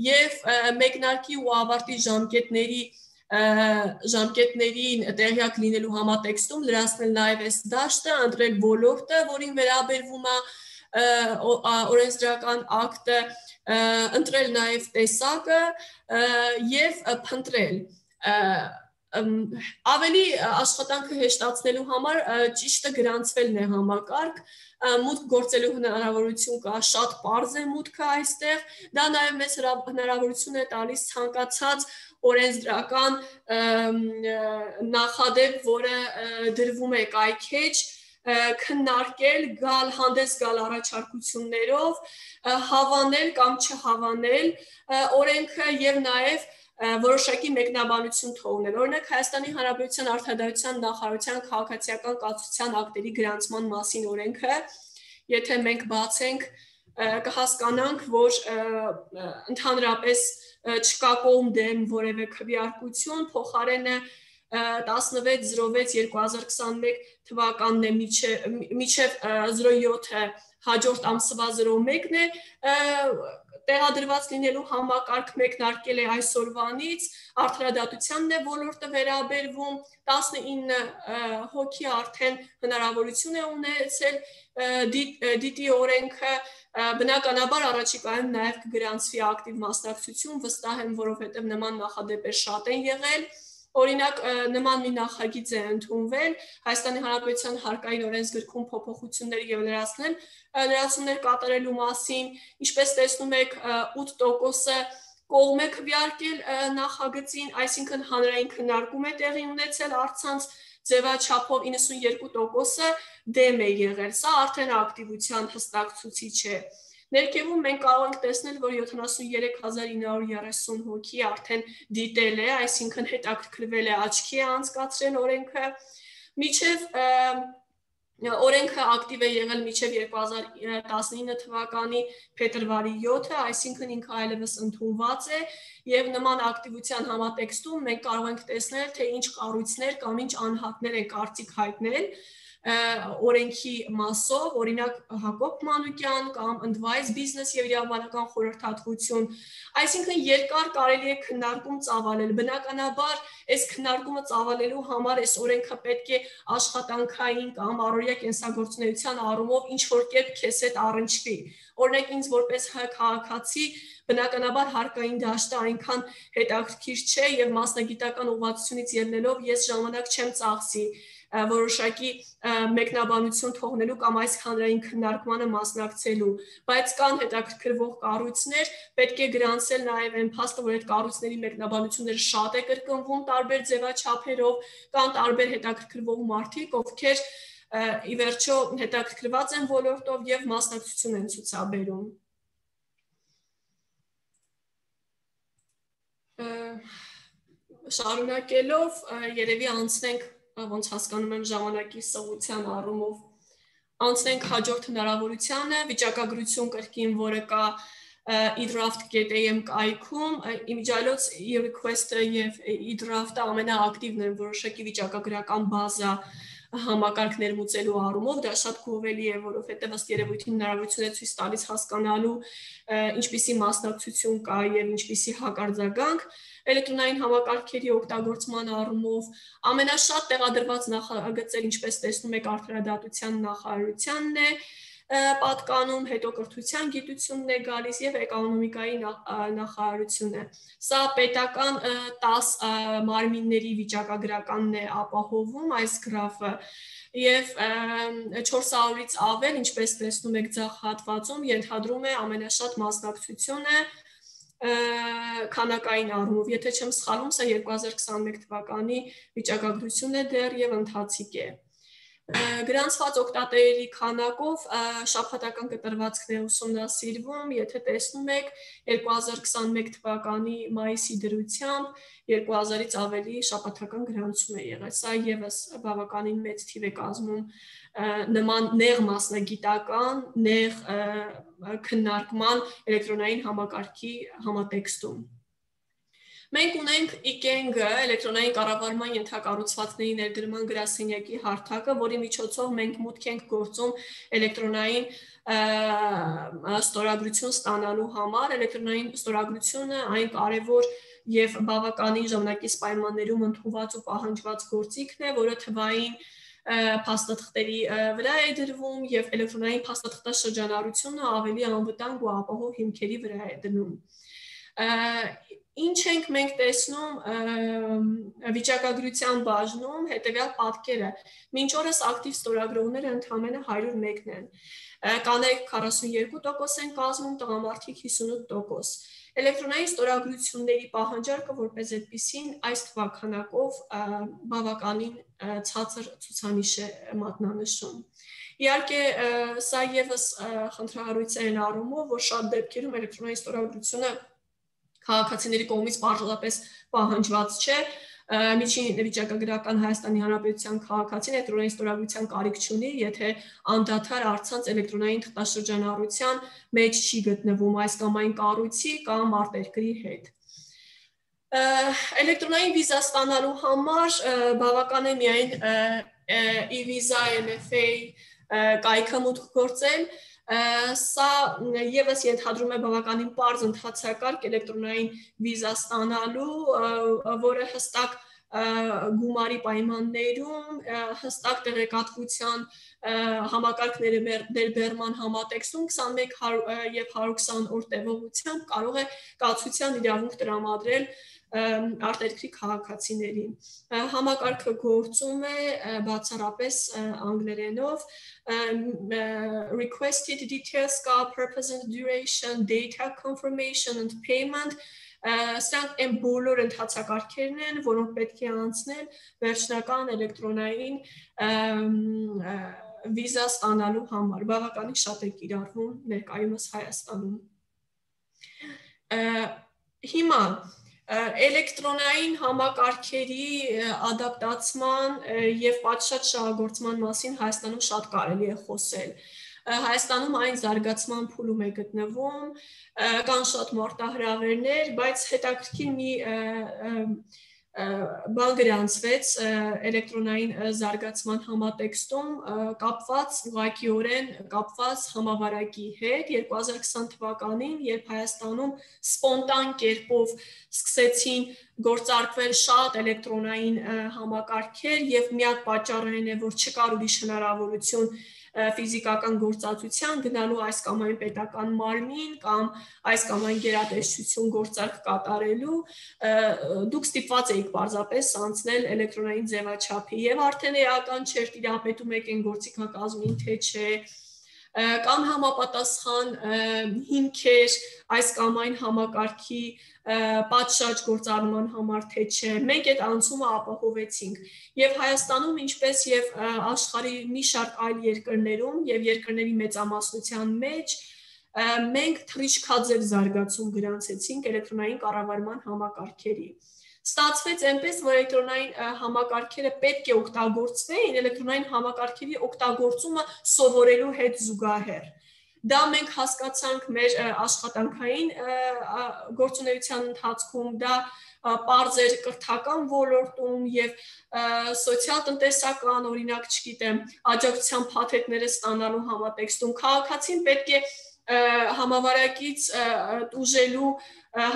եւ մեկնարկի ու ավարտի ժամկետների ժամկետներին տեղյակ լինելու համատեքստում լրացնել նաև այս դաշտը, ընտրել ոլորտը, որին վերաբերվում է օրենսդրական ակտը, ընտրել նաև տեսակը եւ փնտրել ավելի աշխատանքը հեշտացնելու համար ճիշտը գրանցվելն է համակարգ մուտք գործելու հնարավորություն կա, շատ པարզ է մուտքը այստեղ, դա նաև մեզ հնարավորություն է տալիս ցանկացած օրենսդրական նախադեպ, որը դրվում է կայքեջ, քննարկել, գալ հանդես գալ առաջարկություններով, հավանել կամ չհավանել օրենքը եւ նաեւ որոշակի մեկնաբանություն թողնել։ Օրինակ Հայաստանի Հանրապետության Արտադրության նախարարության քաղաքացիական կացության ակտերի գրանցման մասին օրենքը, եթե մենք բացենք, կհասկանանք, որ ընդհանրապես չկա կողմ դեմ որևէ քվեարկություն, փոխարենը 1606-2021 թվականն է միջև 07-ը հաջորդ ամսվա 01-ն է տեղադրված լինելու համակարգ մեկնարկել է այսօրվանից արդարադատությանն է ոլորտը վերաբերվում 19 հոգի արդեն հնարավորություն է ունեցել դիտի օրենքը բնականաբար առաջիկայում նաև կգրանցվի ակտիվ մասնակցություն վստահ եմ որովհետև նման նախադեպեր շատ են եղել Օրինակ նման մի նախագիծ է ընդունվել Հայաստանի Հանրապետության հարկային օրենսգրքում փոփոխություններ եւ լրացնել լրացումներ կատարելու մասին, ինչպես տեսնում եք 8%-ը կողմ է քվյարկել նախագծին, այսինքն հանրային քննարկում է տեղի ունեցել արցանց ձևաչափով 92%-ը դեմ է եղել։ Սա արդեն ակտիվության հստակ ցուցիչ է։ Ներքևում մենք կարող ենք տեսնել, որ 73930 հոգի արդեն դիտել է, այսինքն հետաքրքրվել է աչքի անցկացրել օրենքը։ Միջև օրենքը ակտիվ է եղել մինչև 2019 թվականի փետրվարի 7-ը, այսինքն ինքը այլևս ընդունված է եւ նման ակտիվության համատեքստում մենք կարող ենք տեսնել, թե ինչ կառույցներ կամ ինչ անհատներ են կարծիք հայտնել օրենքի մասով, օրինակ Հակոբ Մանուկյան կամ Advice Business եւ իրավաբանական խորհրդատվություն, այսինքն երկար կարելի է քննարկում ծավալել։ Բնականաբար, այս քննարկումը ծավալելու համար այս օրենքը պետք է աշխատանքային կամ առօրյա կենսագործունեության առումով ինչ որ կերպ քեզ հետ առնչվի։ Օրինակ ինձ որպես քաղաքացի բնականաբար հարկային դաշտը այնքան հետաքրքիր չէ եւ մասնագիտական ուղղվածությունից ելնելով ես ժամանակ չեմ ծախսի որոշակի մեկնաբանություն թողնելու կամ այս հանրային քննարկմանը մասնակցելու, բայց կան հետաքրքրվող կառույցներ, պետք է գրանցել նաև այն փաստը, որ այդ կառույցների մեկնաբանությունները շատ է կրկնվում տարբեր ձևաչափերով, կան տարբեր հետաքրքրվող մարդիկ, ովքեր ի վերջո հետաքրքրված են ոլորտով եւ մասնակցություն են ցուցաբերում։ շարունակելով երևի անցնենք ոնց հասկանում եմ ժամանակի սղության առումով անցնենք հաջորդ հնարավորությանը վիճակագրություն կրկին, որը կա eDraft.am կայքում իմիջիալոց e-request-ը եւ eDraft-ը ամենաակտիվն են որոշակի վիճակագրական բազա համակարգ ներմուծելու առումով դա շատ գովելի է, որովհետև ըստ երևույթին հնարավորություն է ցույց տալիս հասկանալու ինչպիսի մասնակցություն կա եւ ինչպիսի հակարձագանք էլեկտրոնային համակարգերի օգտագործման առումով ամենաշատ տեղադրված նախագծեր, ինչպես տեսնում եք, արդարադատության նախարարությանն է, պատկանում, հետո կրթության գիտությունն է գալիս եւ էկոնոմիկայի նախարարությունն է։ Սա պետական 10 մարմինների վիճակագրականն է ապահովում այս գրաֆը եւ 400-ից ավել, ինչպես տեսնում եք ցախ հատվածում, ենթադրում է ամենաշատ մասնակցությունը քանակային առումով, եթե չեմ սխալվում, սա 2021 թվականի վիճակագրությունն է դեռ եւ ընթացիկ է գրանցված օկտատերերի քանակով շաբաթական կտրվածքն է ուսումնասիրվում, եթե տեսնում եք 2021 թվականի մայիսի դրությամբ 2000-ից ավելի շաբաթական գրանցում է եղել։ Սա եւս բավականին մեծ թիվ է կազմում նման նեղ մասնագիտական, նեղ քննարկման էլեկտրոնային համակարգի համատեքստում։ Մենք ունենք IKENG-ը, էլեկտրոնային կառավարման ենթակառուցվածքների ներդրման գրասենյակի հարթակը, որի միջոցով մենք մուտք ենք գործում էլեկտրոնային ստորագրություն ստանալու համար։ Էլեկտրոնային ստորագրությունը այն կարևոր եւ բավականին ժամանակից պայմաններում ընդունված ու պահանջված գործիքն է, որը թվային փաստաթղթերի վրա է դրվում եւ էլեկտրոնային փաստաթղթաշրջանառությունը ավելի անվտանգ ու ապահով հիմքերի վրա է դնում ինչ ենք մենք տեսնում վիճակագրության բաժնում հետեւյալ պատկերը մինչ օրս ակտիվ ստորագրողները ընդամենը 101-ն են կանայք 42% են կազմում տղամարդիկ 58% էլեկտրոնային ստորագրությունների պահանջարկը որպես այդպեսին այս թվականակով բավականին ցածր ցուցանիշ է մատնանշում Իհարկե, սա եւս խնդրահարույց է այն առումով, որ շատ դեպքերում էլեկտրոնային ստորագրությունը քաղաքացիների կողմից պարզապես պահանջված չէ միջին վիճակագրական Հայաստանի Հանրապետության քաղաքացին էլեկտրոնային ստորագրության կարիք չունի, եթե անդադար արցանց էլեկտրոնային թղթաշրջանառության մեջ չի գտնվում այս կամ այն կառույցի կամ արտերկրի հետ։ Էլեկտրոնային վիզա ստանալու համար բավական է միայն e-visa MFA կայքը մուտք գործել, Սա եւս ենթադրում է բավականին པարզ ընթացակարգ էլեկտրոնային վիզա ստանալու, որը հստակ գումարի պայմաններում հստակ տեղեկատվության համակարգների ներբերման համատեքստում 21 եւ 120 օր տևողությամբ կարող է կացության իրավունք տրամադրել արտերկրի քաղաքացիներին։ Համակարգը գործում է բացառապես անգլերենով requested details կա purpose and duration, data confirmation and payment. Սրանք այն բոլոր ընթացակարգերն են, որոնք պետք է անցնել վերջնական էլեկտրոնային վիզա ստանալու համար։ Բավականին շատ է կիրառվում ներկայումս Հայաստանում։ Հիմա էլեկտրոնային համակարգերի ադապտացման եւ պատշաճ շահագործման մասին Հայաստանում շատ կարելի է խոսել։ Հայաստանում այն զարգացման փուլում է գտնվում, կան շատ մարտահրավերներ, բայց հետաքրքիր մի բան գրանցվեց էլեկտրոնային զարգացման համատեքստում կապված ուղղակիորեն կապված համավարակի հետ 2020 թվականին, երբ Հայաստանում սպոնտան կերպով սկսեցին գործարկվել շատ էլեկտրոնային համակարգեր եւ միակ պատճառը այն է, որ չկար ուրիշ հնարավորություն ֆիզիկական գործածության գնալու այս կամ այն պետական մարմին կամ այս կամ այն գերատեսչություն գործարք կատարելու դուք ստիպված եք պարզապես անցնել էլեկտրոնային ձևաչափի եւ արդեն էական չէր տիրապետում եք այն գործիքակազմին թե չէ կամ համապատասխան հիմքեր այս կամ այն համակարգի պատշաճ գործառնման համար թե չէ մենք այդ անցումը ապահովեցինք եւ Հայաստանում ինչպես եւ աշխարհի մի շարք այլ երկրներում եւ երկրների մեծամասնության մեջ մենք թրիչքաձև զարգացում գրանցեցինք էլեկտրոնային կառավարման համակարգերի ստացվեց այնպես, որ էլեկտրոնային համակարգերը պետք է օգտագործվեին, էլեկտրոնային համակարգերի օգտագործումը սովորելու հետ զուգահեռ։ Դա մենք հասկացանք մեր աշխատանքային գործունեության ընթացքում, դա բարձր կրթական ոլորտում եւ սոցիալ-տնտեսական, օրինակ, չգիտեմ, աջակցության փաթեթները ստանալու համատեքստում քաղաքացին պետք է համավարակից ուժելու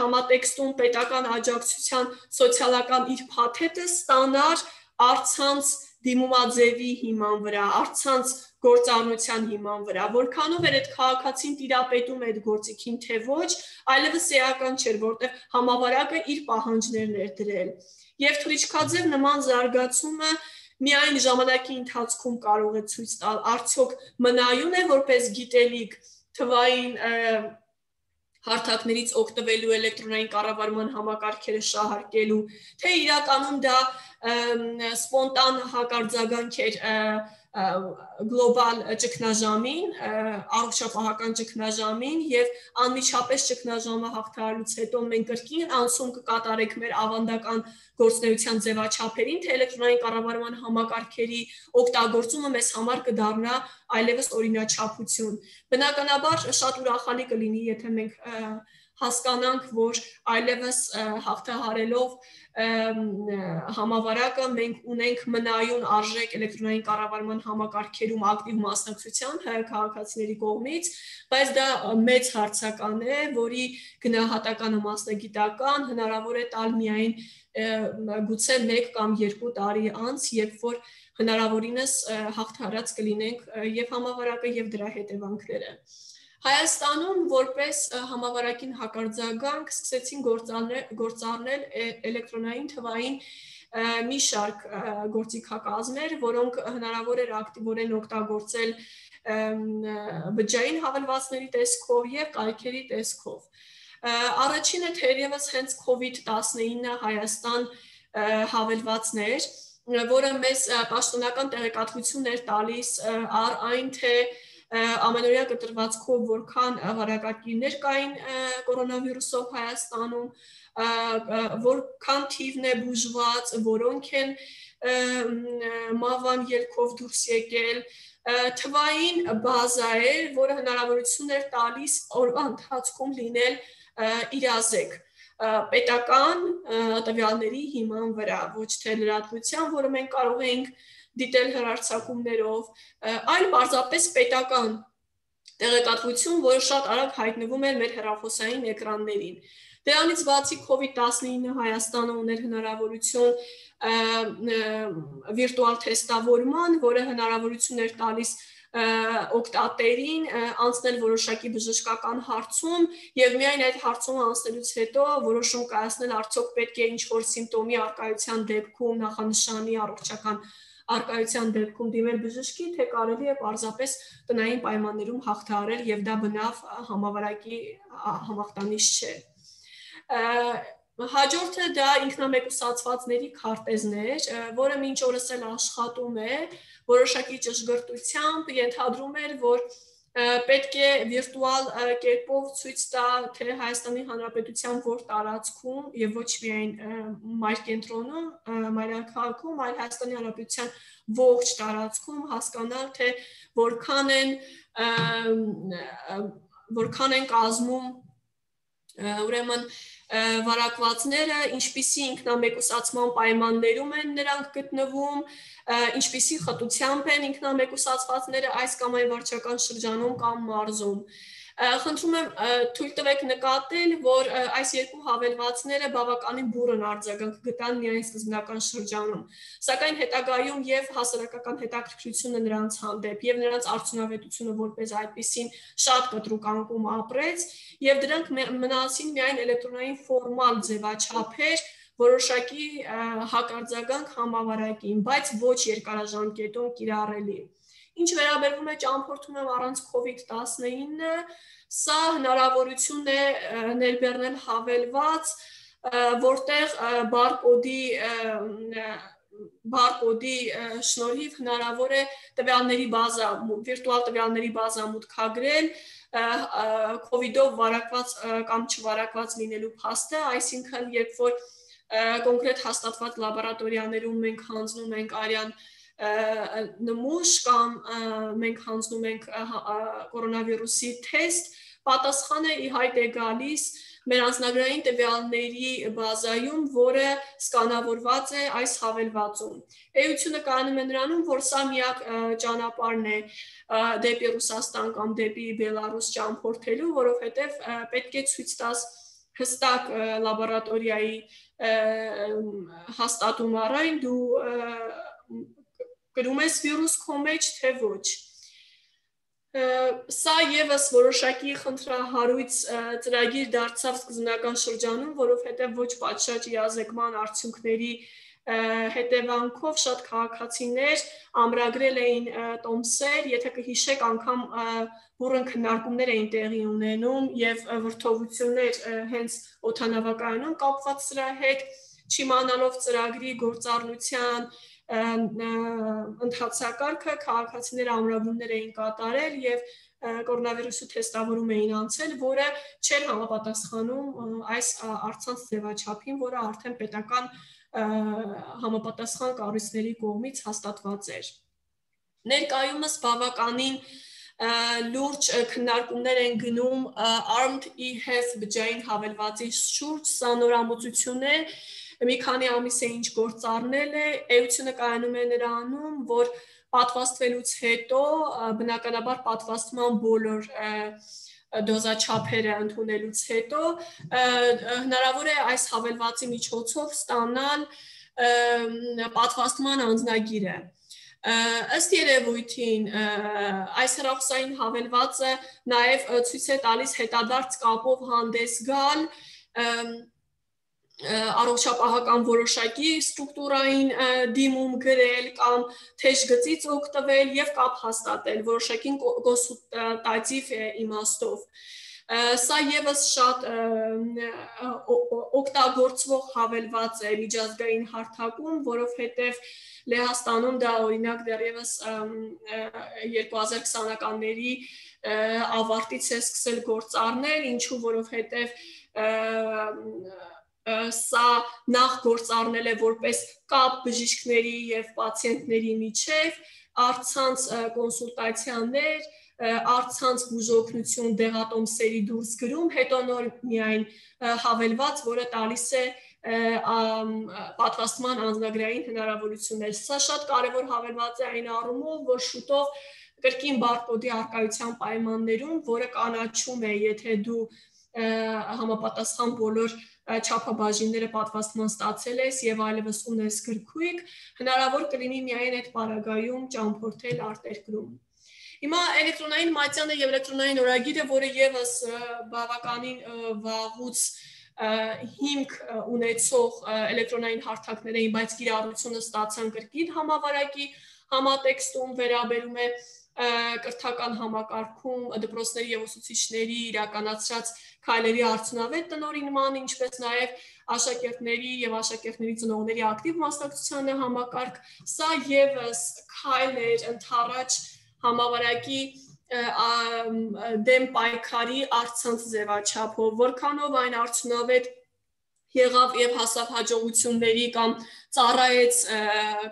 համատեքստում պետական աջակցության սոցիալական իր փաթեթը ստանար արցանց դիմումաձևի հիման վրա, արցանց գործառնության հիման վրա, որքանով էր այդ քաղաքացին տիրապետում այդ գործիքին թե ոչ, այլևս էական չէր, որտեղ համավարակը իր պահանջներն էր դրել։ Եվ Թուրիչքաձև նման զարգացումը միայն ժամանակի ընթացքում կարող է ցույց տալ, արդյոք մնայուն է որպես գիտելիք թվային հարթակներից օգտվելու էլեկտրոնային կառավարման համակարգերը շահարկելու, թե իրականում դա սպոնտան հակարձագանք էր գլոբալ ճգնաժամին, առողջապահական ճգնաժամին եւ անմիջապես ճգնաժամը հաղթահարելուց հետո մենք կրկին անցում կկատարենք մեր ավանդական գործնեության ձևաչափերին, թե էլեկտրոնային կառավարման համակարգերի օգտագործումը մեզ համար կդառնա այլևս օրինաչափություն։ Բնականաբար շատ ուրախալի կլինի, եթե մենք հասկանանք, որ այլևս հաղթահարելով համավարակը մենք ունենք մնայուն արժեք էլեկտրոնային կառավարման համակարգերում ակտիվ մասնակցության քաղաքացիների կողմից, բայց դա մեծ հարցական է, որի գնահատականը մասնագիտական հնարավոր է տալ միայն գուցե 1 կամ 2 տարի անց, երբ որ հնարավորինս հաղթարած կլինենք եւ համավարակը եւ դրա հետևանքները։ Հայաստանում որպես համավարակին հակարձագանք սկսեցին գործառնել գործառնել էլեկտրոնային թվային մի շարք գործիքակազմեր, որոնք հնարավոր էր ակտիվորեն օգտագործել բջջային հավելվածների տեսքով եւ կայքերի տեսքով։ Առաջինը թերևս հենց COVID-19 Հայաստան հավելվածներ, որը մեզ պաշտոնական տեղեկատվություն էր տալիս առ այն թե ամենօրյա կտրվածքով որքան հարակակիրներ կային կորոնավիրուսով Հայաստանում, որքան թիվն է բուժված, որոնք են մավան ելքով դուրս եկել, թվային բազա էր, որը հնարավորություն էր տալիս օրվա ընթացքում լինել իրազեկ պետական տվյալների հիման վրա, ոչ թե լրատվության, որը մենք կարող էինք դիտել հրարցակումներով, այլ պարզապես պետական տեղեկատվություն, որը շատ արագ հայտնվում էր մեր հեռախոսային էկրաններին։ Դրանից բացի COVID-19 Հայաստանը ուներ հնարավորություն վիրտուալ թեստավորման, որը հնարավորություն էր տալիս օկտատերին անցնել որոշակի բժշկական հարցում եւ միայն այդ հարցումը անցնելուց հետո որոշում կայացնել արդյոք պետք է ինչ-որ սիմպտոմի արկայության դեպքում նախանշանի առողջական արկայության դեպքում դիմել բժշկի, թե կարելի է պարզապես տնային պայմաններում հաղթահարել եւ դա բնավ համավարակի համախտանիշ չէ։ Հաջորդը դա ինքնամեկուսացվածների քարտեզներ, որը մինչ օրս էլ աշխատում է, որոշակի ճշգրտությամբ ենթադրում էր, որ պետք է վիրտուալ կերպով ցույց տա թե Հայաստանի Հանրապետության որ տարածքում եւ ոչ միայն մայր կենտրոնում, մայրաքաղաքում, այլ Հայաստանի Հանրապետության ողջ տարածքում հասկանալ թե որքան են որքան են կազմում ուրեմն վարակվածները, ինչպիսի ինքնամեկուսացման պայմաններում են նրանք գտնվում, ինչպիսի խտությամբ են ինքնամեկուսացվածները այս կամ այն վարչական շրջանում կամ մարզում։ Խնդրում եմ թույլ տվեք նկատել, որ այս երկու հավելվածները բավականին բուրըն արձագանք գտան միայն սկզբնական շրջանում։ Սակայն հետագայում եւ հասարակական հետաքրքրությունը նրանց հանդեպ եւ նրանց արդյունավետությունը որպես այդպեսին շատ կտրուկ անկում ապրեց եւ դրանք մնացին միայն էլեկտրոնային ֆորմալ ձևաչափեր, որոշակի հակարձագանք համավարակին, բայց ոչ երկարաժամկետում կիրառելի։ Ինչ վերաբերվում է ճամփորդում եմ առանց COVID-19, սա հնարավորություն է ներբեռնել հավելված, որտեղ բարկոդի բարկոդի շնորհիվ հնարավոր է տվյալների բազա, վիրտուալ տվյալների բազա մուտքագրել COVID-ով վարակված կամ չվարակված լինելու փաստը, այսինքն երբ որ կոնկրետ հաստատված լաբորատորիաներում մենք հանձնում ենք արյան նմուշ կամ մենք հանձնում ենք կորոնավիրուսի թեստ, պատասխանը ի հայտ է գալիս մեր անձնագրային տվյալների բազայում, որը սկանավորված է այս հավելվածում։ Էությունը կանում է նրանում, որ սա միակ ճանապարհն է դեպի Ռուսաստան կամ դեպի Բելարուս ճամփորդելու, որովհետև պետք է ցույց տաս հստակ լաբորատորիայի հաստատում առայն դու գրում ես վիրուս քո մեջ, թե ոչ։ Սա եւս որոշակի խնդրահարույց ծրագիր դարձավ սկզբնական շրջանում, որովհետեւ ոչ պատշաճ իազեկման արդյունքների հետևանքով շատ քաղաքացիներ ամրագրել էին տոմսեր, եթե կհիշեք, անգամ բուրըն քննարկումներ էին տեղի ունենում եւ վրթովություններ հենց օթանավակայանում կապված սրա հետ, չիմանալով ծրագրի գործառնության ընթացակարգը քաղաքացիները ամրագրումներ էին կատարել եւ կորոնավիրուսի թեստավորում էին անցել, որը չէր համապատասխանում այս արցանց ձևաչափին, որը արդեն պետական համապատասխան կառույցների կողմից հաստատված էր։ Ներկայումս բավականին լուրջ քննարկումներ են գնում armed e-health բջջային հավելվածի շուրջ, սա նորամուծություն է, մի քանի ամիս է ինչ գործառնել է, էությունը կայանում է նրանում, որ պատվաստվելուց հետո բնականաբար պատվաստման բոլոր դոզաչափերը ընդունելուց հետո հնարավոր է այս հավելվածի միջոցով ստանալ պատվաստման անձնագիրը ըստ երևույթին այս հրախոսային հավելվածը նաև ցույց է տալիս հետադարձ կապով հանդես գալ առողջապահական որոշակի ստրուկտուրային դիմում գրել կամ թեժ գծից օգտվել եւ կապ հաստատել որոշակին կոնսուլտատիվ իմաստով սա եւս շատ օգտագործվող հավելված է միջազգային հարթակում, որովհետեւ Լեհաստանում դա օրինակ դեռևս 2020-ականների ավարտից է սկսել գործառնել, ինչու որովհետեւ սա նախ գործառնել է որպես կապ բժիշկների եւ պացիենտների միջև արցանց կոնսուլտացիաներ, արցանց բուժօգնություն դեղատոմսերի դուրս գրում, հետո նոր միայն հավելված, որը տալիս է պատվաստման անձնագրային հնարավորություններ։ Սա շատ կարևոր հավելված է այն առումով, որ շուտով կրկին բարկոդի արկայության պայմաններում, որը կանաչում է, եթե դու համապատասխան բոլոր չափաբաժինները պատվաստման ստացել ես եւ այլևս ունես գրքույկ, հնարավոր կլինի միայն այդ պարագայում ճամփորդել արտերկրում։ Հիմա էլեկտրոնային մատյանը եւ էլեկտրոնային օրագիրը, որը եւս բավականին վաղուց հիմք ունեցող էլեկտրոնային հարթակներ էին, բայց կիրառությունը ստացան կրկին համավարակի համատեքստում վերաբերում է կրթական համակարգում դպրոցների եւ ուսուցիչների իրականացրած քայլերի արդյունավետ տնօրինման, ինչպես նաեւ աշակերտների եւ աշակերտների ծնողների ակտիվ մասնակցության համակարգ, սա եւս քայլեր ընթառաջ համավարակի դեմ պայքարի արցանց ձևաչափով, որքանով այն արդյունավետ եղավ եւ հասավ հաջողությունների կամ ծառայեց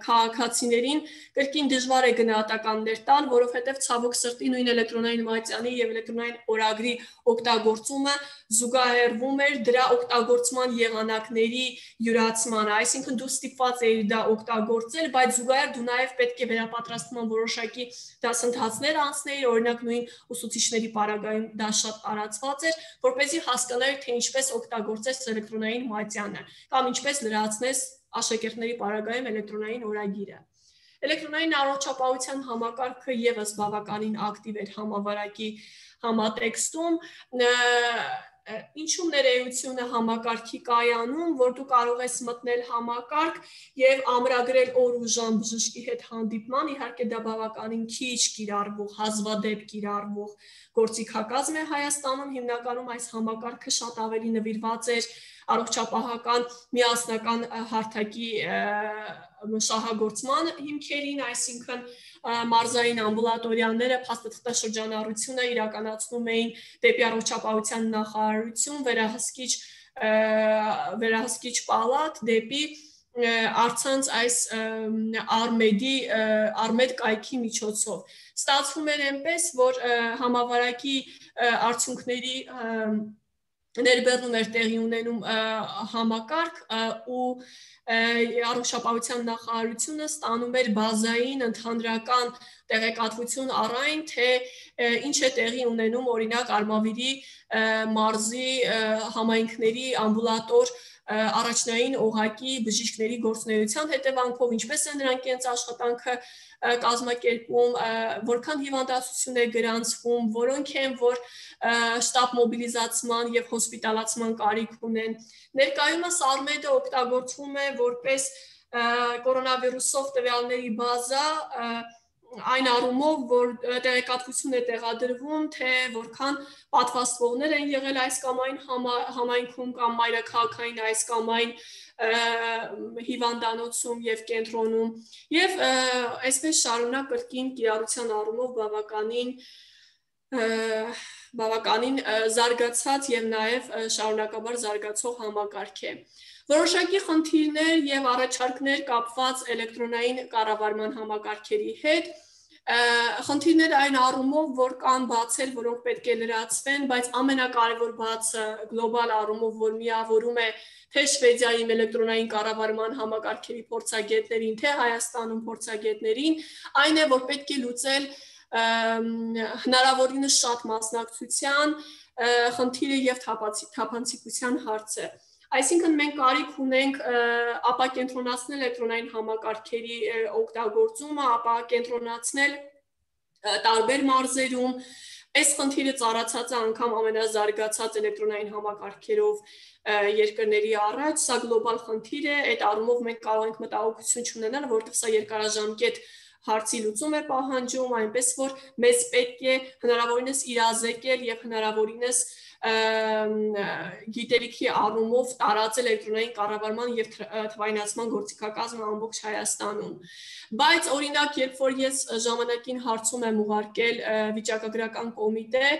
քաղաքացիներին, կրկին դժվար է գնահատականներ տալ, որովհետև ցավոք սրտի նույն էլեկտրոնային մատյանի եւ էլեկտրոնային օրագրի օգտագործումը զուգահեռվում էր դրա օգտագործման եղանակների յուրացմանը, այսինքն դու ստիպված էիր դա օգտագործել, բայց զուգահեռ դու նաեւ պետք է վերապատրաստման որոշակի դասընթացներ անցնեիր, օրինակ նույն ուսուցիչների պարագայում դա շատ տարածված էր, որ เป զի հասկանայր թե ինչպես օգտագործես էլեկտրոնային մատյանը կամ ինչպես լրացնես աշակերտների պարագայում էլեկտրոնային օրագիրը։ Էլեկտրոնային առողջապահության համակարգը եւս բավականին ակտիվ էր համավարակի համատեքստում ինչու ներեյությունը համակարգի կայանում, որ դու կարող ես մտնել համակարգ եւ ամրագրել օր ու ժամ բժշկի հետ հանդիպման, իհարկե դա բավականին քիչ կիրառվող, հազվադեպ կիրառվող գործիքակազմ է Հայաստանում, հիմնականում այս համակարգը շատ ավելի նվիրված էր առողջապահական միասնական հարթակի շահագործման հիմքերին, այսինքն մարզային ամբուլատորիաները փաստաթղթաշրջանառությունը իրականացնում էին դեպի առողջապահության նախարարություն, վերահսկիչ վերահսկիչ պալատ դեպի արցանց այս արմեդի արմեդ կայքի միջոցով ստացվում էր այնպես որ համավարակի արդյունքների ներբեռնում էր տեղի ունենում համակարգ ու առողջապահության նախարարությունը ստանում էր բազային ընդհանրական տեղեկատվություն առայն թե ինչ է տեղի ունենում օրինակ Արմավիրի մարզի համայնքների ամբուլատոր առաջնային օղակի բժիշկների գործունեության հետևանքով ինչպես է նրանք իրենց աշխատանքը կազմակերպում, որքան հիվանդացություն է գրանցվում, որոնք են, որ շտաբ մոբիլիզացման եւ հոսպիտալացման կարիք ունեն։ Ներկայումս Արմեդը օգտագործվում է որպես կորոնավիրուսով տվյալների բազա այն առումով, որ տեղեկատվություն է տեղադրվում, թե որքան պատվաստվողներ են եղել այս կամ այն համայնքում կամ մայրաքաղաքային այս կամ այն հիվանդանոցում եւ կենտրոնում եւ այսպես շարունակ կրկին կիրառության առումով բավականին բավականին զարգացած եւ նաեւ շարունակաբար զարգացող համակարգ է։ Որոշակի խնդիրներ եւ առաջարկներ կապված էլեկտրոնային կառավարման համակարգերի հետ խնդիրները այն առումով, որ կան բացել, որոնք պետք է լրացվեն, բայց ամենակարևոր բացը գլոբալ առումով, որ միավորում է թե Շվեդիայում էլեկտրոնային կառավարման համակարգերի փորձագետներին, թե Հայաստանում փորձագետներին, այն է, որ պետք է լուծել հնարավորինս շատ մասնակցության խնդիրը եւ թափանցիկության հարցը։ Այսինքն մենք կարիք ունենք ապակենտրոնացնել էլեկտրոնային համակարգերի օգտագործումը, ապակենտրոնացնել տարբեր մարզերում Այս խնդիրը ծառացած է անգամ ամենազարգացած էլեկտրոնային համակարգերով երկրների առաջ, սա գլոբալ խնդիր է, այդ առումով մենք կարող ենք մտահոգություն չունենալ, որովհետև սա երկարաժամկետ հարցի լուծում է պահանջում, այնպես որ մեզ պետք է հնարավորինս իրազեկել եւ հնարավորինս գիտելիքի առումով տարածել էլեկտրոնային կառավարման եւ թվայնացման գործիքակազմը ամբողջ Հայաստանում։ Բայց օրինակ, երբ որ ես ժամանակին հարցում եմ ուղարկել վիճակագրական կոմիտե,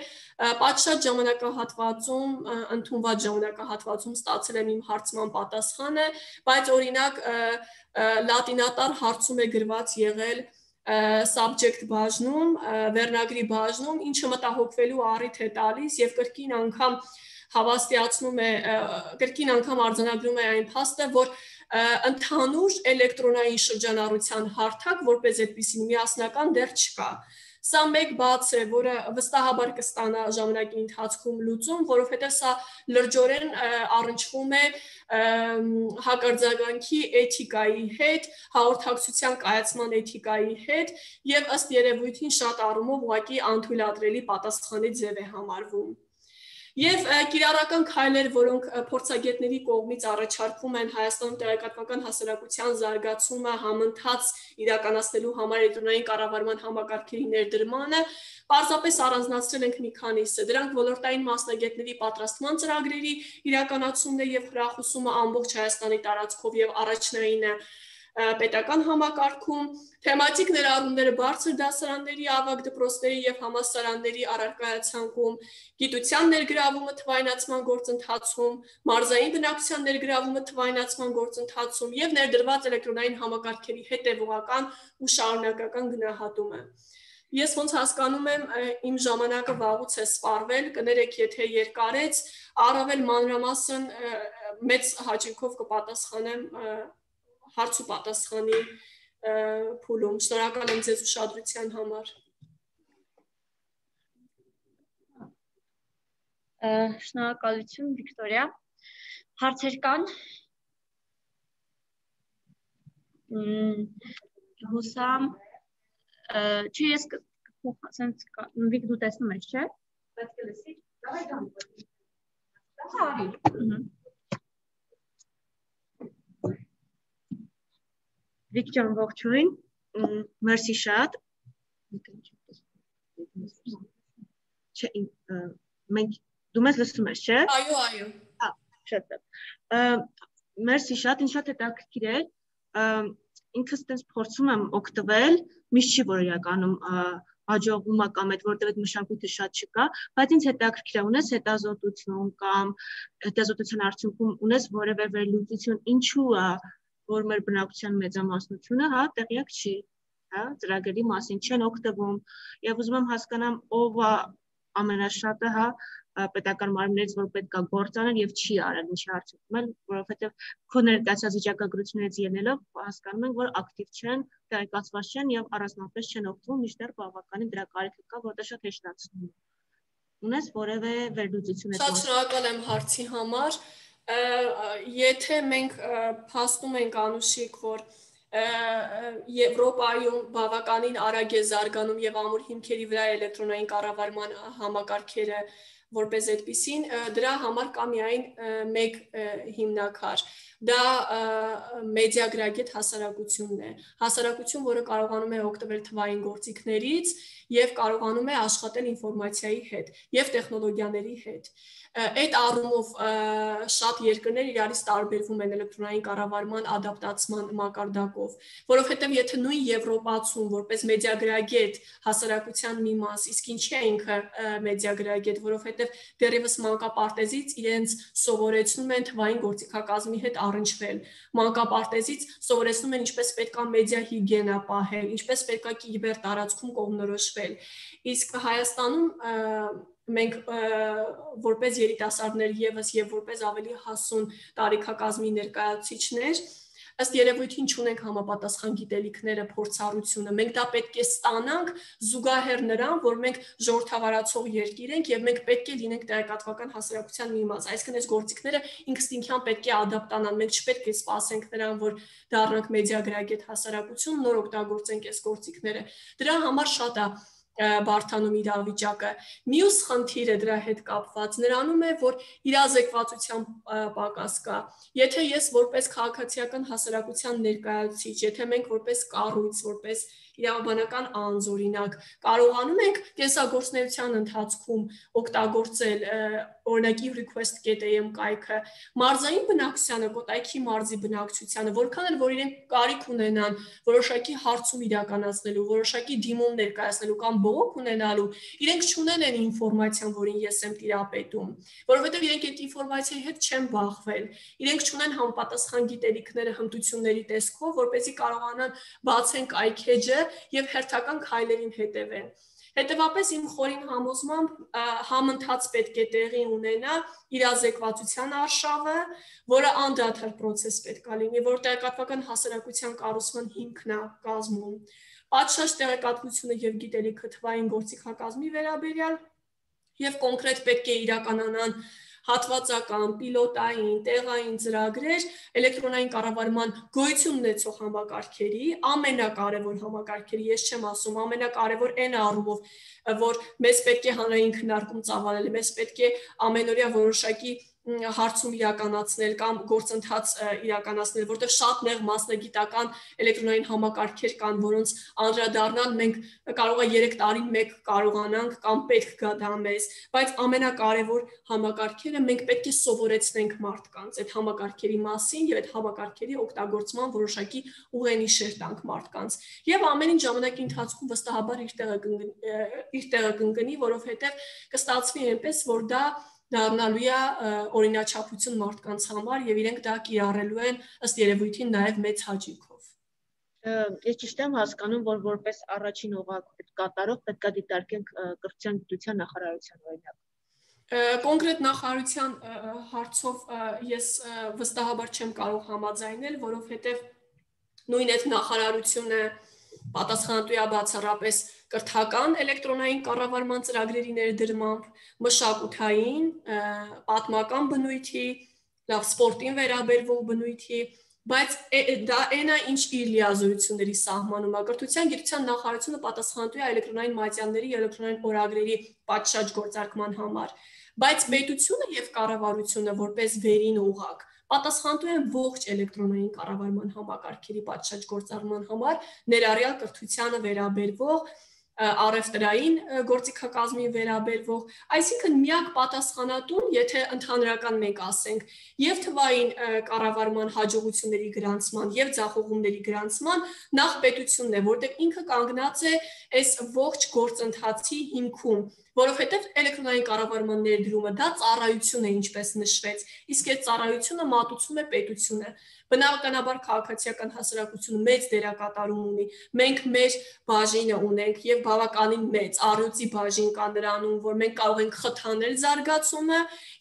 պատշաճ ժամանակահատվածում, ընդունված ժամանակահատվածում ստացել եմ իմ հարցման պատասխանը, բայց օրինակ լատինատար հարցում է գրված եղել subject բաժնում, վերնագրի բաժնում, ինչը մտահոգվելու առիթ է տալիս եւ կրկին անգամ հավաստիացնում է կրկին անգամ արձանագրում է այն փաստը, որ ընդհանուր էլեկտրոնային շրջանառության հարթակ որպես այդպեսին միասնական դեռ չկա։ Սա մեկ բաց է, որը վստահաբար կստանա ժամանակի ընթացքում լուծում, որովհետև սա լրջորեն առնչվում է հակարձագանքի էթիկայի հետ, հաղորդակցության կայացման էթիկայի հետ եւ ըստ երևույթին շատ առումով ուղղակի անթույլատրելի պատասխանի ձև է համարվում։ Եվ կիրառական քայլեր, որոնք փորձագետների կողմից առաջարկվում են Հայաստանում տեղեկատվական հասարակության զարգացումը համընթաց իրականացնելու համար էլեկտրոնային կառավարման համակարգերի ներդրմանը, պարզապես առանձնացրել ենք մի քանիսը։ Դրանք ոլորտային մասնագետների պատրաստման ծրագրերի իրականացումն է եւ հրախուսումը ամբողջ Հայաստանի տարածքով եւ առաջնայինը պետական համակարգում, թեմատիկ ներառումները բարձր դասարանների, ավագ դպրոցների եւ համալսարանների առարկայացանկում, գիտության ներգրավումը թվայնացման գործընթացում, մարզային բնակչության ներգրավումը թվայնացման գործընթացում եւ ներդրված էլեկտրոնային համակարգերի հետեւողական ու շարունակական գնահատումը։ Ես ոնց հասկանում եմ, իմ ժամանակը վաղուց է սպառվել, կներեք, եթե երկարեց, առավել մանրամասն մեծ հաճույքով կպատասխանեմ հարց ու պատասխանի փուլում։ Շնորհակալ եմ ձեզ ուշադրության համար։ Շնորհակալություն Վիկտորիա։ Հարցեր կան։ Հուսամ չի ես սենց Վիկ դու տեսնում ես, չէ՞։ Պետք է լսի։ Դավայ գամ։ Դա արի։ Վիկ ջան, ողջույն։ Մերսի շատ։ Չէ, մենք դու մեզ լսում ես, չէ։ Այո, այո։ Հա, շատ լավ։ Մերսի շատ, ինձ շատ հետաքրքիր է։ Ինքս տես փորձում եմ օգտվել, միշտ չի որ իրականում հաջողվում է կամ այդ որտեղ այդ մշակույթը շատ չկա, բայց ինձ հետաքրքիր է ունես հետազոտություն կամ հետազոտության արդյունքում ունես որևէ վերլուծություն ինչու է որ մեր բնակության մեծամասնությունը հա տեղյակ չի, հա, ծրագրերի մասին չեն օգտվում եւ ուզում եմ հասկանամ ով է ամենաշատը, հա, պետական մարմիններից որ պետքա գործանել եւ չի արել ինչի արդյունքում էլ որովհետեւ քո ներկայացած վիճակագրություններից ելնելով հասկանում ենք որ ակտիվ չեն, տեղեկացված չեն եւ առանձնապես չեն օգտվում, միշտեր բավականին դրա կարիքը կա, որտեղ շատ հեշտացնում է ունես որևէ վերլուծություն այդ Շատ շնորհակալ եմ հարցի համար եթե մենք փաստում ենք անուշիկ, որ Եվրոպայում բավականին արագ է զարգանում եւ ամուր հիմքերի վրա էլեկտրոնային կառավարման համակարգերը որպես այդպեսին դրա համար կա միայն մեկ հիմնակար դա մեդիագրագետ հասարակությունն է հասարակություն որը կարողանում է օգտվել թվային գործիքներից եւ կարողանում է աշխատել ինֆորմացիայի հետ եւ տեխնոլոգիաների հետ Այդ առումով շատ երկրներ իրարից տարբերվում են էլեկտրոնային կառավարման ադապտացման մակարդակով, որովհետև եթե նույն Եվրոպացում որպես մեդիագրագետ հասարակության մի մաս, իսկ ինչի է ինքը մեդիագրագետ, որովհետև դեռևս մանկապարտեզից իրենց սովորեցնում են թվային գործիքակազմի հետ առնչվել։ Մանկապարտեզից սովորեցնում են ինչպես պետքա մեդիա հիգիենա պահել, ինչպես պետքա կիբեր տարածքում կողմնորոշվել։ Իսկ Հայաստանում մենք որպես երիտասարդներ եւս եւ որպես ավելի հասուն տարիքակազմի ներկայացուցիչներ ըստ երևույթին չունենք համապատասխան գիտելիքները, փորձառությունը։ Մենք դա պետք է ստանանք զուգահեռ նրան, որ մենք ժողովրդավարացող երկիր ենք եւ մենք պետք է լինենք տեղեկատվական հասարակության մի մաս։ Այսինքն այս գործիքները ինքստինքյան պետք է ադապտանան։ Մենք չպետք է սպասենք նրան, որ դառնանք մեդիագրագետ հասարակություն, նոր օգտագործենք այս գործիքները։ Դրա համար շատ է բարթանում իրավիճակը։ Մյուս խնդիրը դրա հետ կապված նրանում է, որ իրազեկվածության պակաս կա։ Եթե ես որպես քաղաքացիական հասարակության ներկայացուցիչ, եթե մենք որպես կառույց, որպես իրավաբանական անձորինակ կարողանում ենք կենսագործնեության ընթացքում օգտագործել օրինակի request.am կայքը մարզային բնակչությանը, Կոտայքի մարզի բնակչությանը, որքան էլ որ իրենք կարիք ունենան որոշակի հարցում իրականացնելու, որոշակի դիմում ներկայացնելու կամ բողոք ունենալու, իրենք չունեն այն ինֆորմացիան, որին ես եմ տիրապետում, որովհետև իրենք այդ ինֆորմացիայի հետ չեն բախվել։ Իրենք չունեն համապատասխան գիտելիքները հմտությունների տեսքով, որպեսզի կարողանան բացեն կայքեջը եւ հերթական քայլերին հետևեն։ Հետևապես իմ խորին համոզմամբ համընթաց պետք է տեղի ունենա իրազեկվածության արշավը, որը անդադար process պետք է լինի, որ տեղեկատվական հասարակության կառուցման հիմքն է կազմում։ Պատշաճ տեղեկատվությունը եւ գիտելիքը թվային գործիքակազմի վերաբերյալ եւ կոնկրետ պետք է իրականանան հատվածական, պիլոտային, տեղային ծրագրեր էլեկտրոնային կառավարման գոյություն ունեցող համակարգերի, ամենակարևոր համակարգերի, ես չեմ ասում ամենակարևոր այն առումով, որ մեզ պետք է հանրային քննարկում ծավալել, մեզ պետք է ամենօրյա որոշակի հարցում իրականացնել կամ գործընթաց իրականացնել, որտեղ շատ նեղ մասնագիտական էլեկտրոնային համակարգեր կան, որոնց անդրադառնալ մենք կարող է 3 տարին մեկ կարողանանք կամ պետք գա դա մեզ, բայց ամենակարևոր համակարգերը մենք պետք է սովորեցնենք մարդկանց այդ համակարգերի մասին եւ այդ համակարգերի օգտագործման որոշակի ուղենիշեր տանք մարդկանց։ Եվ ամեն ինչ ժամանակի ընթացքում վստահաբար իր տեղը իր տեղը կընկնի, որովհետեւ կստացվի այնպես, որ դա դառնալու է օրինաչափություն մարդկանց համար եւ իրենք դա կիրառելու են ըստ երևույթին նաեւ մեծ հաճույքով։ Ես ճիշտ եմ հասկանում, որ որպես առաջին օղակ կատարող պետքա դիտարկենք կրթության գիտության նախարարության օրինակ կոնկրետ նախարարության հարցով ես վստահաբար չեմ կարող համաձայնել, որովհետև նույն այդ նախարարությունը պատասխանատու է բացառապես կրթական էլեկտրոնային կառավարման ծրագրերի ներդրմամբ, մշակութային, պատմական բնույթի, լավ սպորտին վերաբերվող բնույթի, բայց դա այնա ինչ իր լիազորությունների սահմանում է. Կրթության գիտության նախարարությունը պատասխանատու է էլեկտրոնային մատյանների էլեկտրոնային օրագրերի պատշաճ գործարկման համար բայց պետությունը եւ կառավարությունը որպես վերին ուղակ պատասխանատու են ողջ էլեկտրոնային կառավարման համակարգերի պատշաճ գործարկման համար ներառյալ կրթությանը վերաբերվող առևտրային գործիքակազմի վերաբերվող, այսինքն միակ պատասխանատուն, եթե ընդհանրական մենք ասենք, եւ թվային կառավարման հաջողությունների գրանցման եւ ձախողումների գրանցման նախ պետությունն է, որտեղ ինքը կանգնած է այս ողջ գործընթացի հիմքում, որովհետև էլեկտրոնային կառավարման ներդրումը դա ծառայություն է, ինչպես նշվեց, իսկ այդ ծառայությունը մատուցում է պետությունը։ Բնականաբար քաղաքացիական հասարակությունը մեծ դերակատարում ունի։ Մենք մեր բաժինը ունենք եւ բավականին մեծ առյուծի բաժին կա նրանում, որ մենք կարող ենք խթանել զարգացումը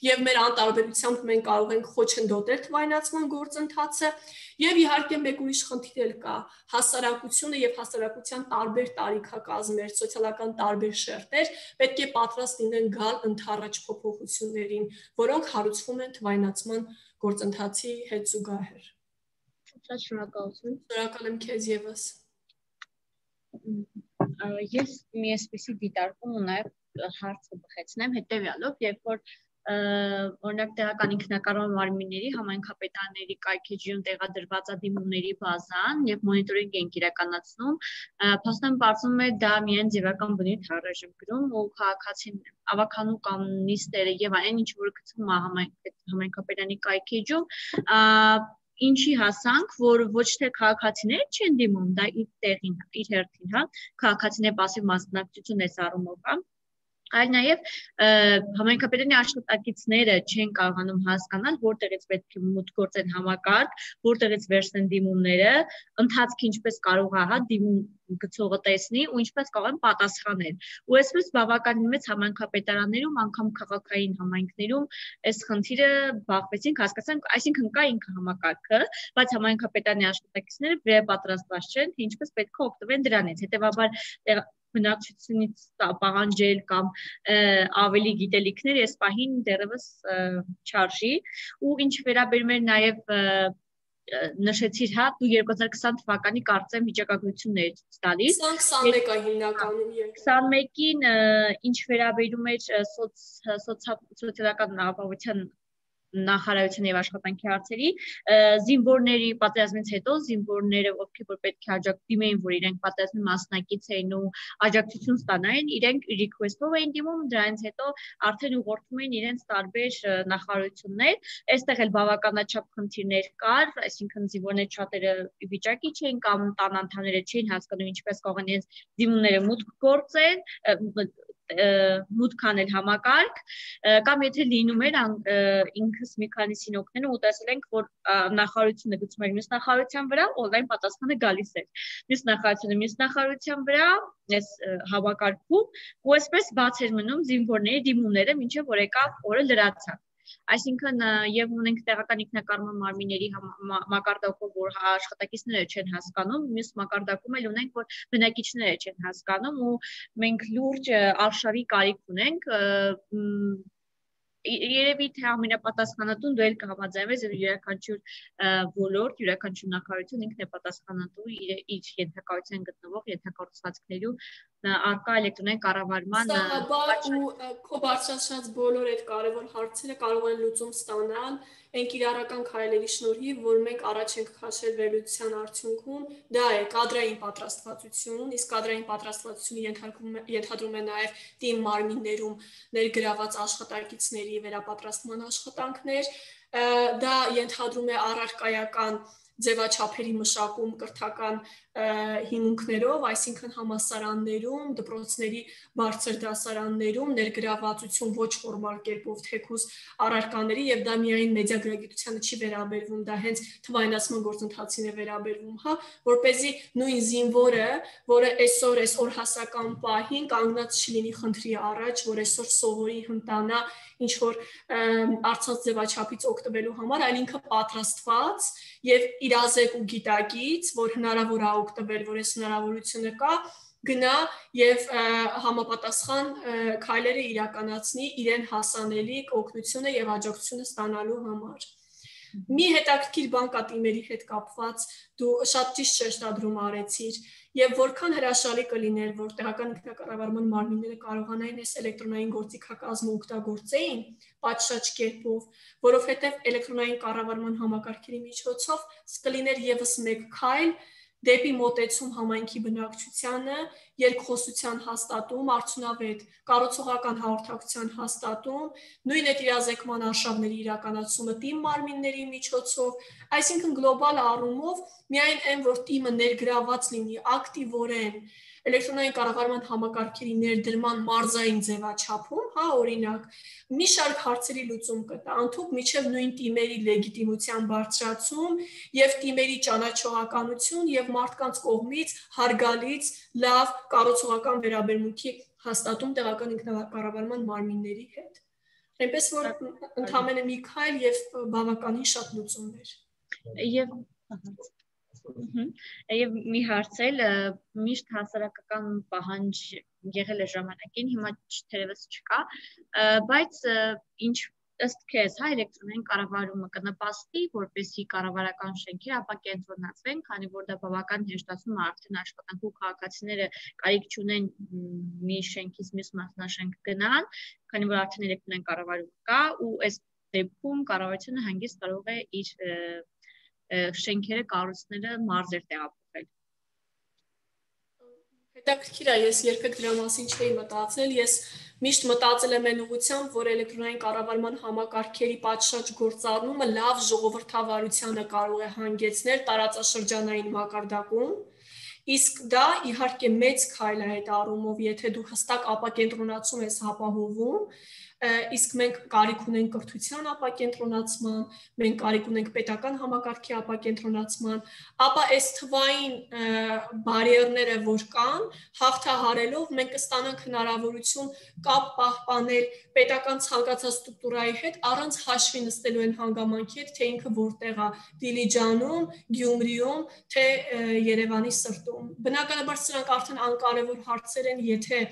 եւ մեր անտարբերությամբ մենք կարող ենք խոչընդոտել թվայնացման գործընթացը Եվ իհարկե մեկ ուրիշ խնդիր էլ կա՝ հասարակությունը եւ հասարակության տարբեր տարիքակազմեր, սոցիալական տարբեր շերտեր պետք է պատրաստ լինեն գալ ընթառաջ փոփոխություններին, որոնք հարուցվում են թվայնացման գործընթացի հետ զուգահեռ։ Շատ շնորհակալություն։ Շնորհակալ եմ քեզ եւս։ Ես մի էսպիսի դիտարկում ու նաև հարցը բխեցնեմ հետեւյալով, երբ որ օրինակ տեղական ինքնակառավարման մարմինների համայնքապետարների կայքեջիում տեղադրված ադիմումների բազան եւ մոնիտորինգ են իրականացնում, փաստորեն բարձում է դա միայն ձևական բնույթ առայժմ գրում ու քաղաքացին ավականու կամ նիստերը եւ այն ինչ որ գցում է համայնքապետարանի կայքեջում ինչի հասանք, որ ոչ թե քաղաքացիներ չեն դիմում, դա իր տեղին, իր հերթին, հա, քաղաքացիներ пассив մասնակցություն էս առումով, հա, այլ նաև համայնքապետարանի աշխատակիցները չեն կարողանում հասկանալ որտեղից պետք է մուտք գործեն համակարգ, որտեղից վերցնեն դիմումները, ընթացքը ինչպես կարող է հա դիմում գծողը տեսնի ու ինչպես կարող են պատասխանել։ Ու այսպես բավականին մեծ համայնքապետարաններում, անգամ քաղաքային համայնքներում այս խնդիրը բախվեցինք, հասկացանք, այսինքն կա ինքը համակարգը, բայց համայնքապետարանի աշխատակիցները վերապատրաստված չեն, թե ինչպես պետք է օգտվեն դրանից։ Հետևաբար բնակչությունից պահանջել կամ ավելի գիտելիքներ այս պահին դեռևս չարժի ու ինչ վերաբերում է նաև նշեցիր, հա, դու 2020 թվականի կարծեմ վիճակագրություններ ցույց տալիս։ 2021-ը հիմնականում 21-ին ինչ վերաբերում էր սոցիալական ապահովության նախարարության եւ աշխատանքի հարցերի զինվորների պատերազմից հետո զինվորները ովքեր որ պետք է աջակցում էին որ իրենք պատերազմի մասնակից էին ու աջակցություն ստանային իրենք request-ով էին դիմում դրանից հետո արդեն ուղղորդում էին իրենց տարբեր նախարարություններ այստեղ էլ բավականաչափ խնդիրներ կար այսինքն զինվորներ շատերը վիճակի չէին կամ տան անդամները չէին հասկանում ինչպես կարող են իրենց դիմումները մուտք գործեն մուտք անել համակարգ կամ եթե լինում էր ինքս մի քանիսին օգնել ու տեսել ենք որ նախարարությունը գծում էր մյուս նախարարության վրա օնլայն պատասխանը գալիս էր մյուս նախարարությունը մյուս նախարարության վրա այս համակարգում ու այսպես բաց էր մնում զինվորների դիմումները մինչև որ եկավ օրը լրացան Այսինքն եւ ունենք տեղական ինքնակառավարման մարմինների մակարդակով, որ աշխատակիցները չեն հասկանում, մյուս մակարդակում էլ ունենք, որ բնակիչները չեն հասկանում ու մենք լուրջ արշավի կարիք ունենք երևի թե ամենապատասխանատուն դու էլ կհամաձայնես եւ յուրաքանչյուր ոլորտ, յուրաքանչյուր նախարարություն ինքն է պատասխանատու իր իր ենթակայության գտնվող ենթակառուցվածքներու արկա էլեկտրոնային կառավարման Սահաբար ու քո բարձրացած բոլոր այդ կարևոր հարցերը կարող են լուծում ստանալ այն կիրառական քայլերի շնորհիվ, որ մենք առաջ ենք քաշել վերլուծության արդյունքում, դա է կադրային պատրաստվածություն, իսկ կադրային պատրաստվածությունը ենթադրում է նաև թիմ մարմիններում ներգրաված աշխատակիցների վերապատրաստման աշխատանքներ, դա ենթադրում է առարկայական ձևաչափերի մշակում կրթական հիմունքներով, այսինքն համասարաններում, դպրոցների բարձր դասարաններում ներգրավվածություն ոչ ֆորմալ կերպով թեկուս առարկաների եւ դա միայն մեդիագրագիտությանը չի վերաբերվում, դա հենց թվայնացման գործընթացին է վերաբերվում, հա, որ เป զի նույն զինվորը, որը այսօր այս օրհասական պահին կանգնած չլինի խնդրի առաջ, որ այսօր սովորի հմտանա ինչ որ արցած ձևաչափից օգտվելու համար, այլ ինքը պատրաստված եւ իրազեկ ու գիտակից, որ հնարավոր է օգտվել, որ այս հնարավորությունը կա, գնա եւ համապատասխան քայլերը իրականացնի իրեն հասանելի օգնությունը եւ աջակցությունը ստանալու համար։ Մի հետաքրքիր բան կա թիմերի հետ կապված, դու շատ ճիշտ շեշտադրում արեցիր եւ որքան հրաշալի կլիներ, որ տեղական ինքնակառավարման մարմինները կարողանային այս էլեկտրոնային գործիքակազմը օգտագործեին պատշաճ կերպով, որովհետեւ էլեկտրոնային կառավարման համակարգերի միջոցով սկլիներ եւս մեկ քայլ դեպի մոտեցում համայնքի բնակչությանը, երկխոսության հաստատում, արդյունավետ կառուցողական հաղորդակցության հաստատում, նույն այդ իրազեկման արշավների իրականացումը թիմ մարմինների միջոցով, այսինքն գլոբալ առումով միայն այն որ թիմը ներգրաված լինի ակտիվորեն էլեկտրոնային կառավարման համակարգերի ներդրման մարզային ձևաչափում, հա, օրինակ, մի շարք հարցերի լուծում կտա, անթուք միջև նույն թիմերի լեգիտիմության բարձրացում եւ թիմերի ճանաչողականություն եւ մարդկանց կողմից հարգալից լավ կառուցողական վերաբերմունքի հաստատում տեղական ինքնակառավարման մարմինների հետ։ Այնպես որ ընդհանրապես մի քայլ եւ բավականին շատ լուծումներ։ Եվ Եվ մի հարց էլ միշտ հասարակական պահանջ եղել է ժամանակին, հիմա թերևս չկա, բայց ինչ ըստ քեզ հա էլեկտրոնային կառավարումը կնպաստի, որպեսզի կառավարական շենքերը ապա կենտրոնացվեն, քանի որ դա բավական հեշտացում է արդեն աշխատանք ու քաղաքացիները կարիք չունեն մի շենքից մյուս մասնաշենք գնան, քանի որ արդեն էլեկտրոնային կառավարում կա ու այս դեպքում կառավարությունը հանգիստ կարող է իր շենքերը, կառույցները մարզեր տեղափոխել։ Հետաքրքիր է, ես երբեք դրա մասին չէի մտածել, ես միշտ մտածել եմ այն ուղղությամբ, որ էլեկտրոնային կառավարման համակարգերի պատշաճ գործառնումը լավ ժողովրդավարությանը կարող է հանգեցնել տարածաշրջանային մակարդակում, իսկ դա իհարկե մեծ քայլ է այդ առումով, եթե դու հստակ ապակենտրոնացում ես հապահովում, իսկ մենք կարիք ունենք կրթության ապակենտրոնացման, մենք կարիք ունենք պետական համակարգի ապակենտրոնացման, ապա այս թվային բարիերները, որ կան, հաղթահարելով մենք կստանանք հնարավորություն կապ պահպանել պետական ցանկացած ստրուկտուրայի հետ առանց հաշվի նստելու են հանգամանքի հետ, թե ինքը որտեղ է՝ Դիլիջանում, Գյումրիում, թե Երևանի սրտում։ Բնականաբար սրանք արդեն անկարևոր հարցեր են, եթե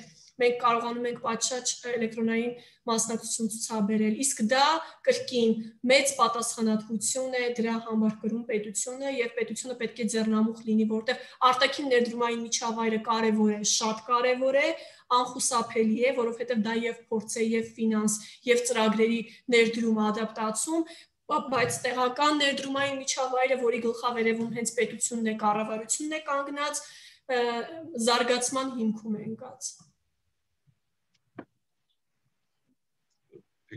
մենք կարողանում ենք պատշաճ էլեկտրոնային մասնակցություն ցուցաբերել իսկ դա կրկին մեծ պատասխանատվություն է դրա համար կրում պետությունը եւ պետությունը պետք է ձեռնամուխ լինի որտեղ արտաքին ներդրումային միջավայրը կարեւոր է շատ կարեւոր է անխուսափելի է որովհետեւ դա եւ փորձ է եւ ֆինանս եւ ծրագրերի ներդրում ադապտացում բայց տեղական ներդրումային միջավայրը, որի գլխավերևում հենց պետությունն է, կառավարությունն է կանգնած, զարգացման հիմքում է ընկած։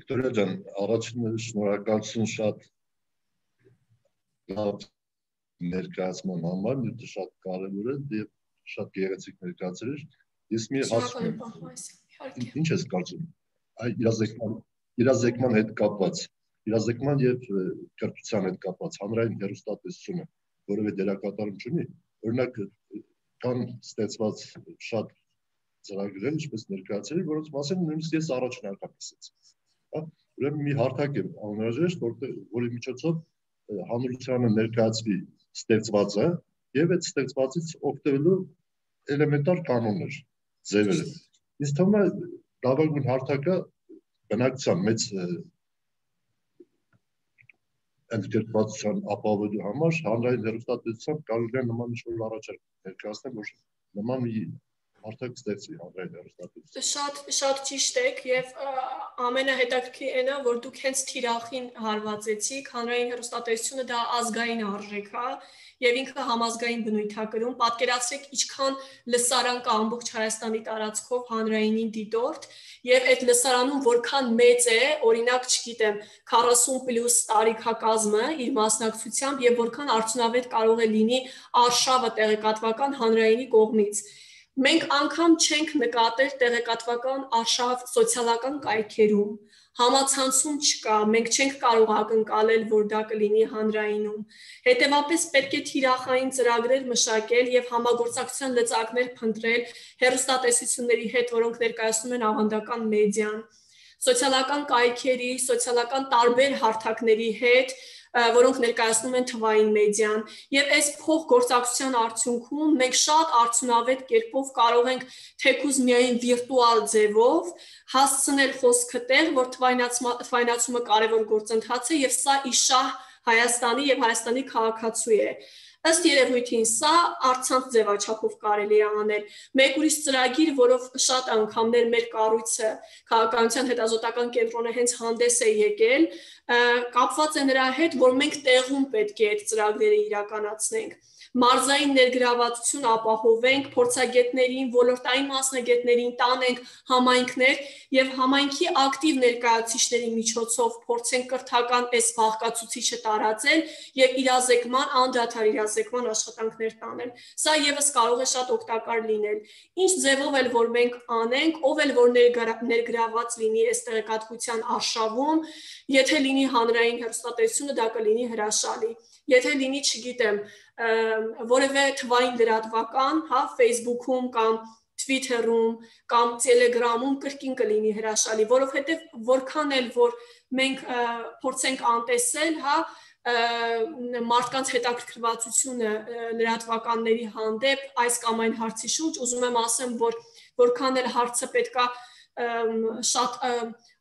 Վիկտորիա ջան, առաջին շնորհակալություն շատ լավ ներկայացման համար, դա շատ կարևոր է եւ շատ գեղեցիկ ներկայացրել ես։ Ես մի հարց Ինչ ես կարծում։ Այ իրազեկման իրազեկման հետ կապված, իրազեկման եւ կրթության հետ կապված հանրային հերոստատեսությունը, որովե դերակատարում չունի, օրինակ կան ստեցված շատ ծրագրեր, ինչպես ներկայացրել, որոնց մասին նույնիսկ ես հա ուրեմն մի հարթակ է անհրաժեշտ որտեղ որի միջոցով հանրությանը ներկայացվի ստեղծվածը եւ այդ ստեղծվածից օգտվելու էլեմենտար կանոններ ձևերը ինձ թվում է լավագույն հարթակը բնակության մեծ ընդգրկվածության ապահովելու համար հանրային հեռուստատեսությամբ կարելի է նման ինչ-որ առաջարկ ներկայացնել, որ նման մի արդյոք ստեղծի հանրային հեռուստատեսություն։ Շատ շատ ճիշտ եք եւ ամենահետաքրքիրն է, որ դուք հենց թիրախին հարվածեցիք, հանրային հեռուստատեսությունը դա ազգային արժեք է, եւ ինքը համազգային բնույթ է կրում։ Պատկերացրեք, ինչքան լսարան կա ամբողջ Հայաստանի տարածքով հանրայինին դիտորդ եւ այդ լսարանում որքան մեծ է, օրինակ, չգիտեմ, 40+ տարիքակազմը իր մասնակցությամբ եւ որքան արդյունավետ կարող է լինի արշավը տեղեկատվական հանրայինի կողմից մենք անգամ չենք նկատել տեղեկատվական արշավ սոցիալական կայքերում համացանցում չկա, մենք չենք կարող ակնկալել, որ դա կլինի հանրայինում։ Հետևաբար պետք է թիրախային ծրագրեր մշակել եւ համագործակցության լծակներ փնտրել հերոստատեսությունների հետ, որոնք ներկայացնում են ավանդական մեդիան սոցիալական կայքերի, սոցիալական տարբեր հարթակների հետ որոնք ներկայացնում են թվային մեդիան եւ այս փոխգործակցության արդյունքում մենք շատ արդյունավետ կերպով կարող ենք թեկուզ միայն վիրտուալ ձևով հասցնել խոսքը տեղ, որ թվայնացումը կարևոր գործընթաց է եւ սա իշահ Հայաստանի եւ Հայաստանի քաղաքացու է։ Ըստ երևույթին սա արցանց ձևաչափով կարելի է անել։ Մեկ ուրիշ ծրագիր, որով շատ անգամներ մեր կառույցը քաղաքականության հետազոտական կենտրոնը հենց հանդես է եկել, կապված է նրա հետ, որ մենք տեղում պետք է այդ ծրագրերը իրականացնենք մարզային ներգրավվածություն ապահովենք, փորձագետներին, ոլորտային մասնագետներին տանենք համայնքներ եւ համայնքի ակտիվ ներկայացուցիչների միջոցով փորձենք կրթական այս բաղկացուցիչը տարածել եւ իրազեկման, անդադար իրազեկման աշխատանքներ տանել։ Սա եւս կարող է շատ օգտակար լինել։ Ինչ ձևով էլ որ մենք անենք, ով էլ որ ներգրաված լինի այս տեղեկատվության արշավում, եթե լինի հանրային հեռուստատեսությունը, դա կլինի հրաշալի եթե լինի, չգիտեմ, որևէ թվային լրատվական, հա, Facebook-ում կամ Twitter-ում կամ Telegram-ում կրկին կլինի հրաշալի, որովհետև որքան էլ որ մենք փորձենք անտեսել, հա, մարդկանց հետաքրքրվածությունը լրատվականների հանդեպ այս կամ այն հարցի շուրջ, ուզում եմ ասեմ, որ որքան էլ հարցը պետքա շատ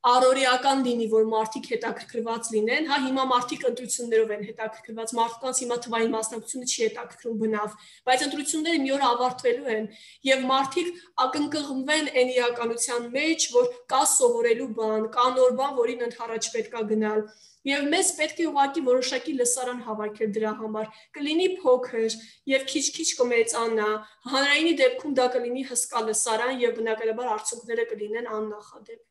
առօրեական լինի, որ մարդիկ հետաքրքրված լինեն, հա հիմա մարդիկ ընտրություններով են հետաքրքրված, մարդկանց հիմա թվային մասնակցությունը չի հետաքրքրում բնավ, բայց ընտրությունները մի օր ավարտվելու են եւ մարդիկ ակնկղմվեն այն իրականության մեջ, որ կա սովորելու բան, կա նոր բան, որին ընդառաջ պետքա գնալ եւ մեզ պետք է ուղակի որոշակի լսարան հավաքել դրա համար կլինի փոքր եւ քիչ-քիչ կմեծանա հանրայինի դեպքում դա կլինի հսկա լսարան եւ բնականաբար արդյունքները կլինեն աննախադեպ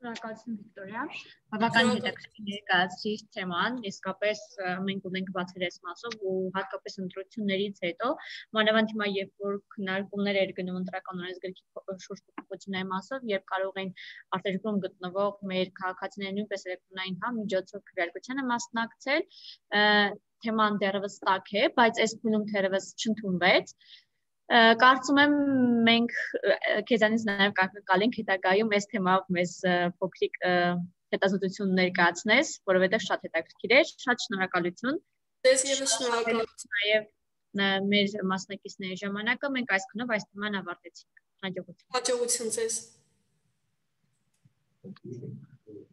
Շնորհակալություն Վիկտորիա։ Բավական հետաքրքիր ներկայացրիչ թեման, իսկապես մենք ունենք բացել այս մասով ու հատկապես ընտրություններից հետո, մանավանդ հիմա երբ որ քննարկումներ էր գնում ընտրական օրենսգրքի շուրջ փոփոխությունների մասով, երբ կարող են արտերկրում գտնվող մեր քաղաքացիները նույնպես էլեկտրոնային հա միջոցով քվեարկությանը մասնակցել, թեման դեռևս տաք է, բայց այս փուլում դեռևս չընդունվեց Կարծում եմ մենք քեզանից նաև կակալենք հետագայում այս թեմայով մեզ փոքրիկ հետազոտություն ներկայացնես, որովհետև շատ հետաքրքիր է, շատ շնորհակալություն։ Ձեզ եւս շնորհակալություն։ Նաև մեր մասնակիցների ժամանակը մենք այսքանով այս թեման ավարտեցինք։ Հաջողություն։ Հաջողություն ձեզ։ Thank you.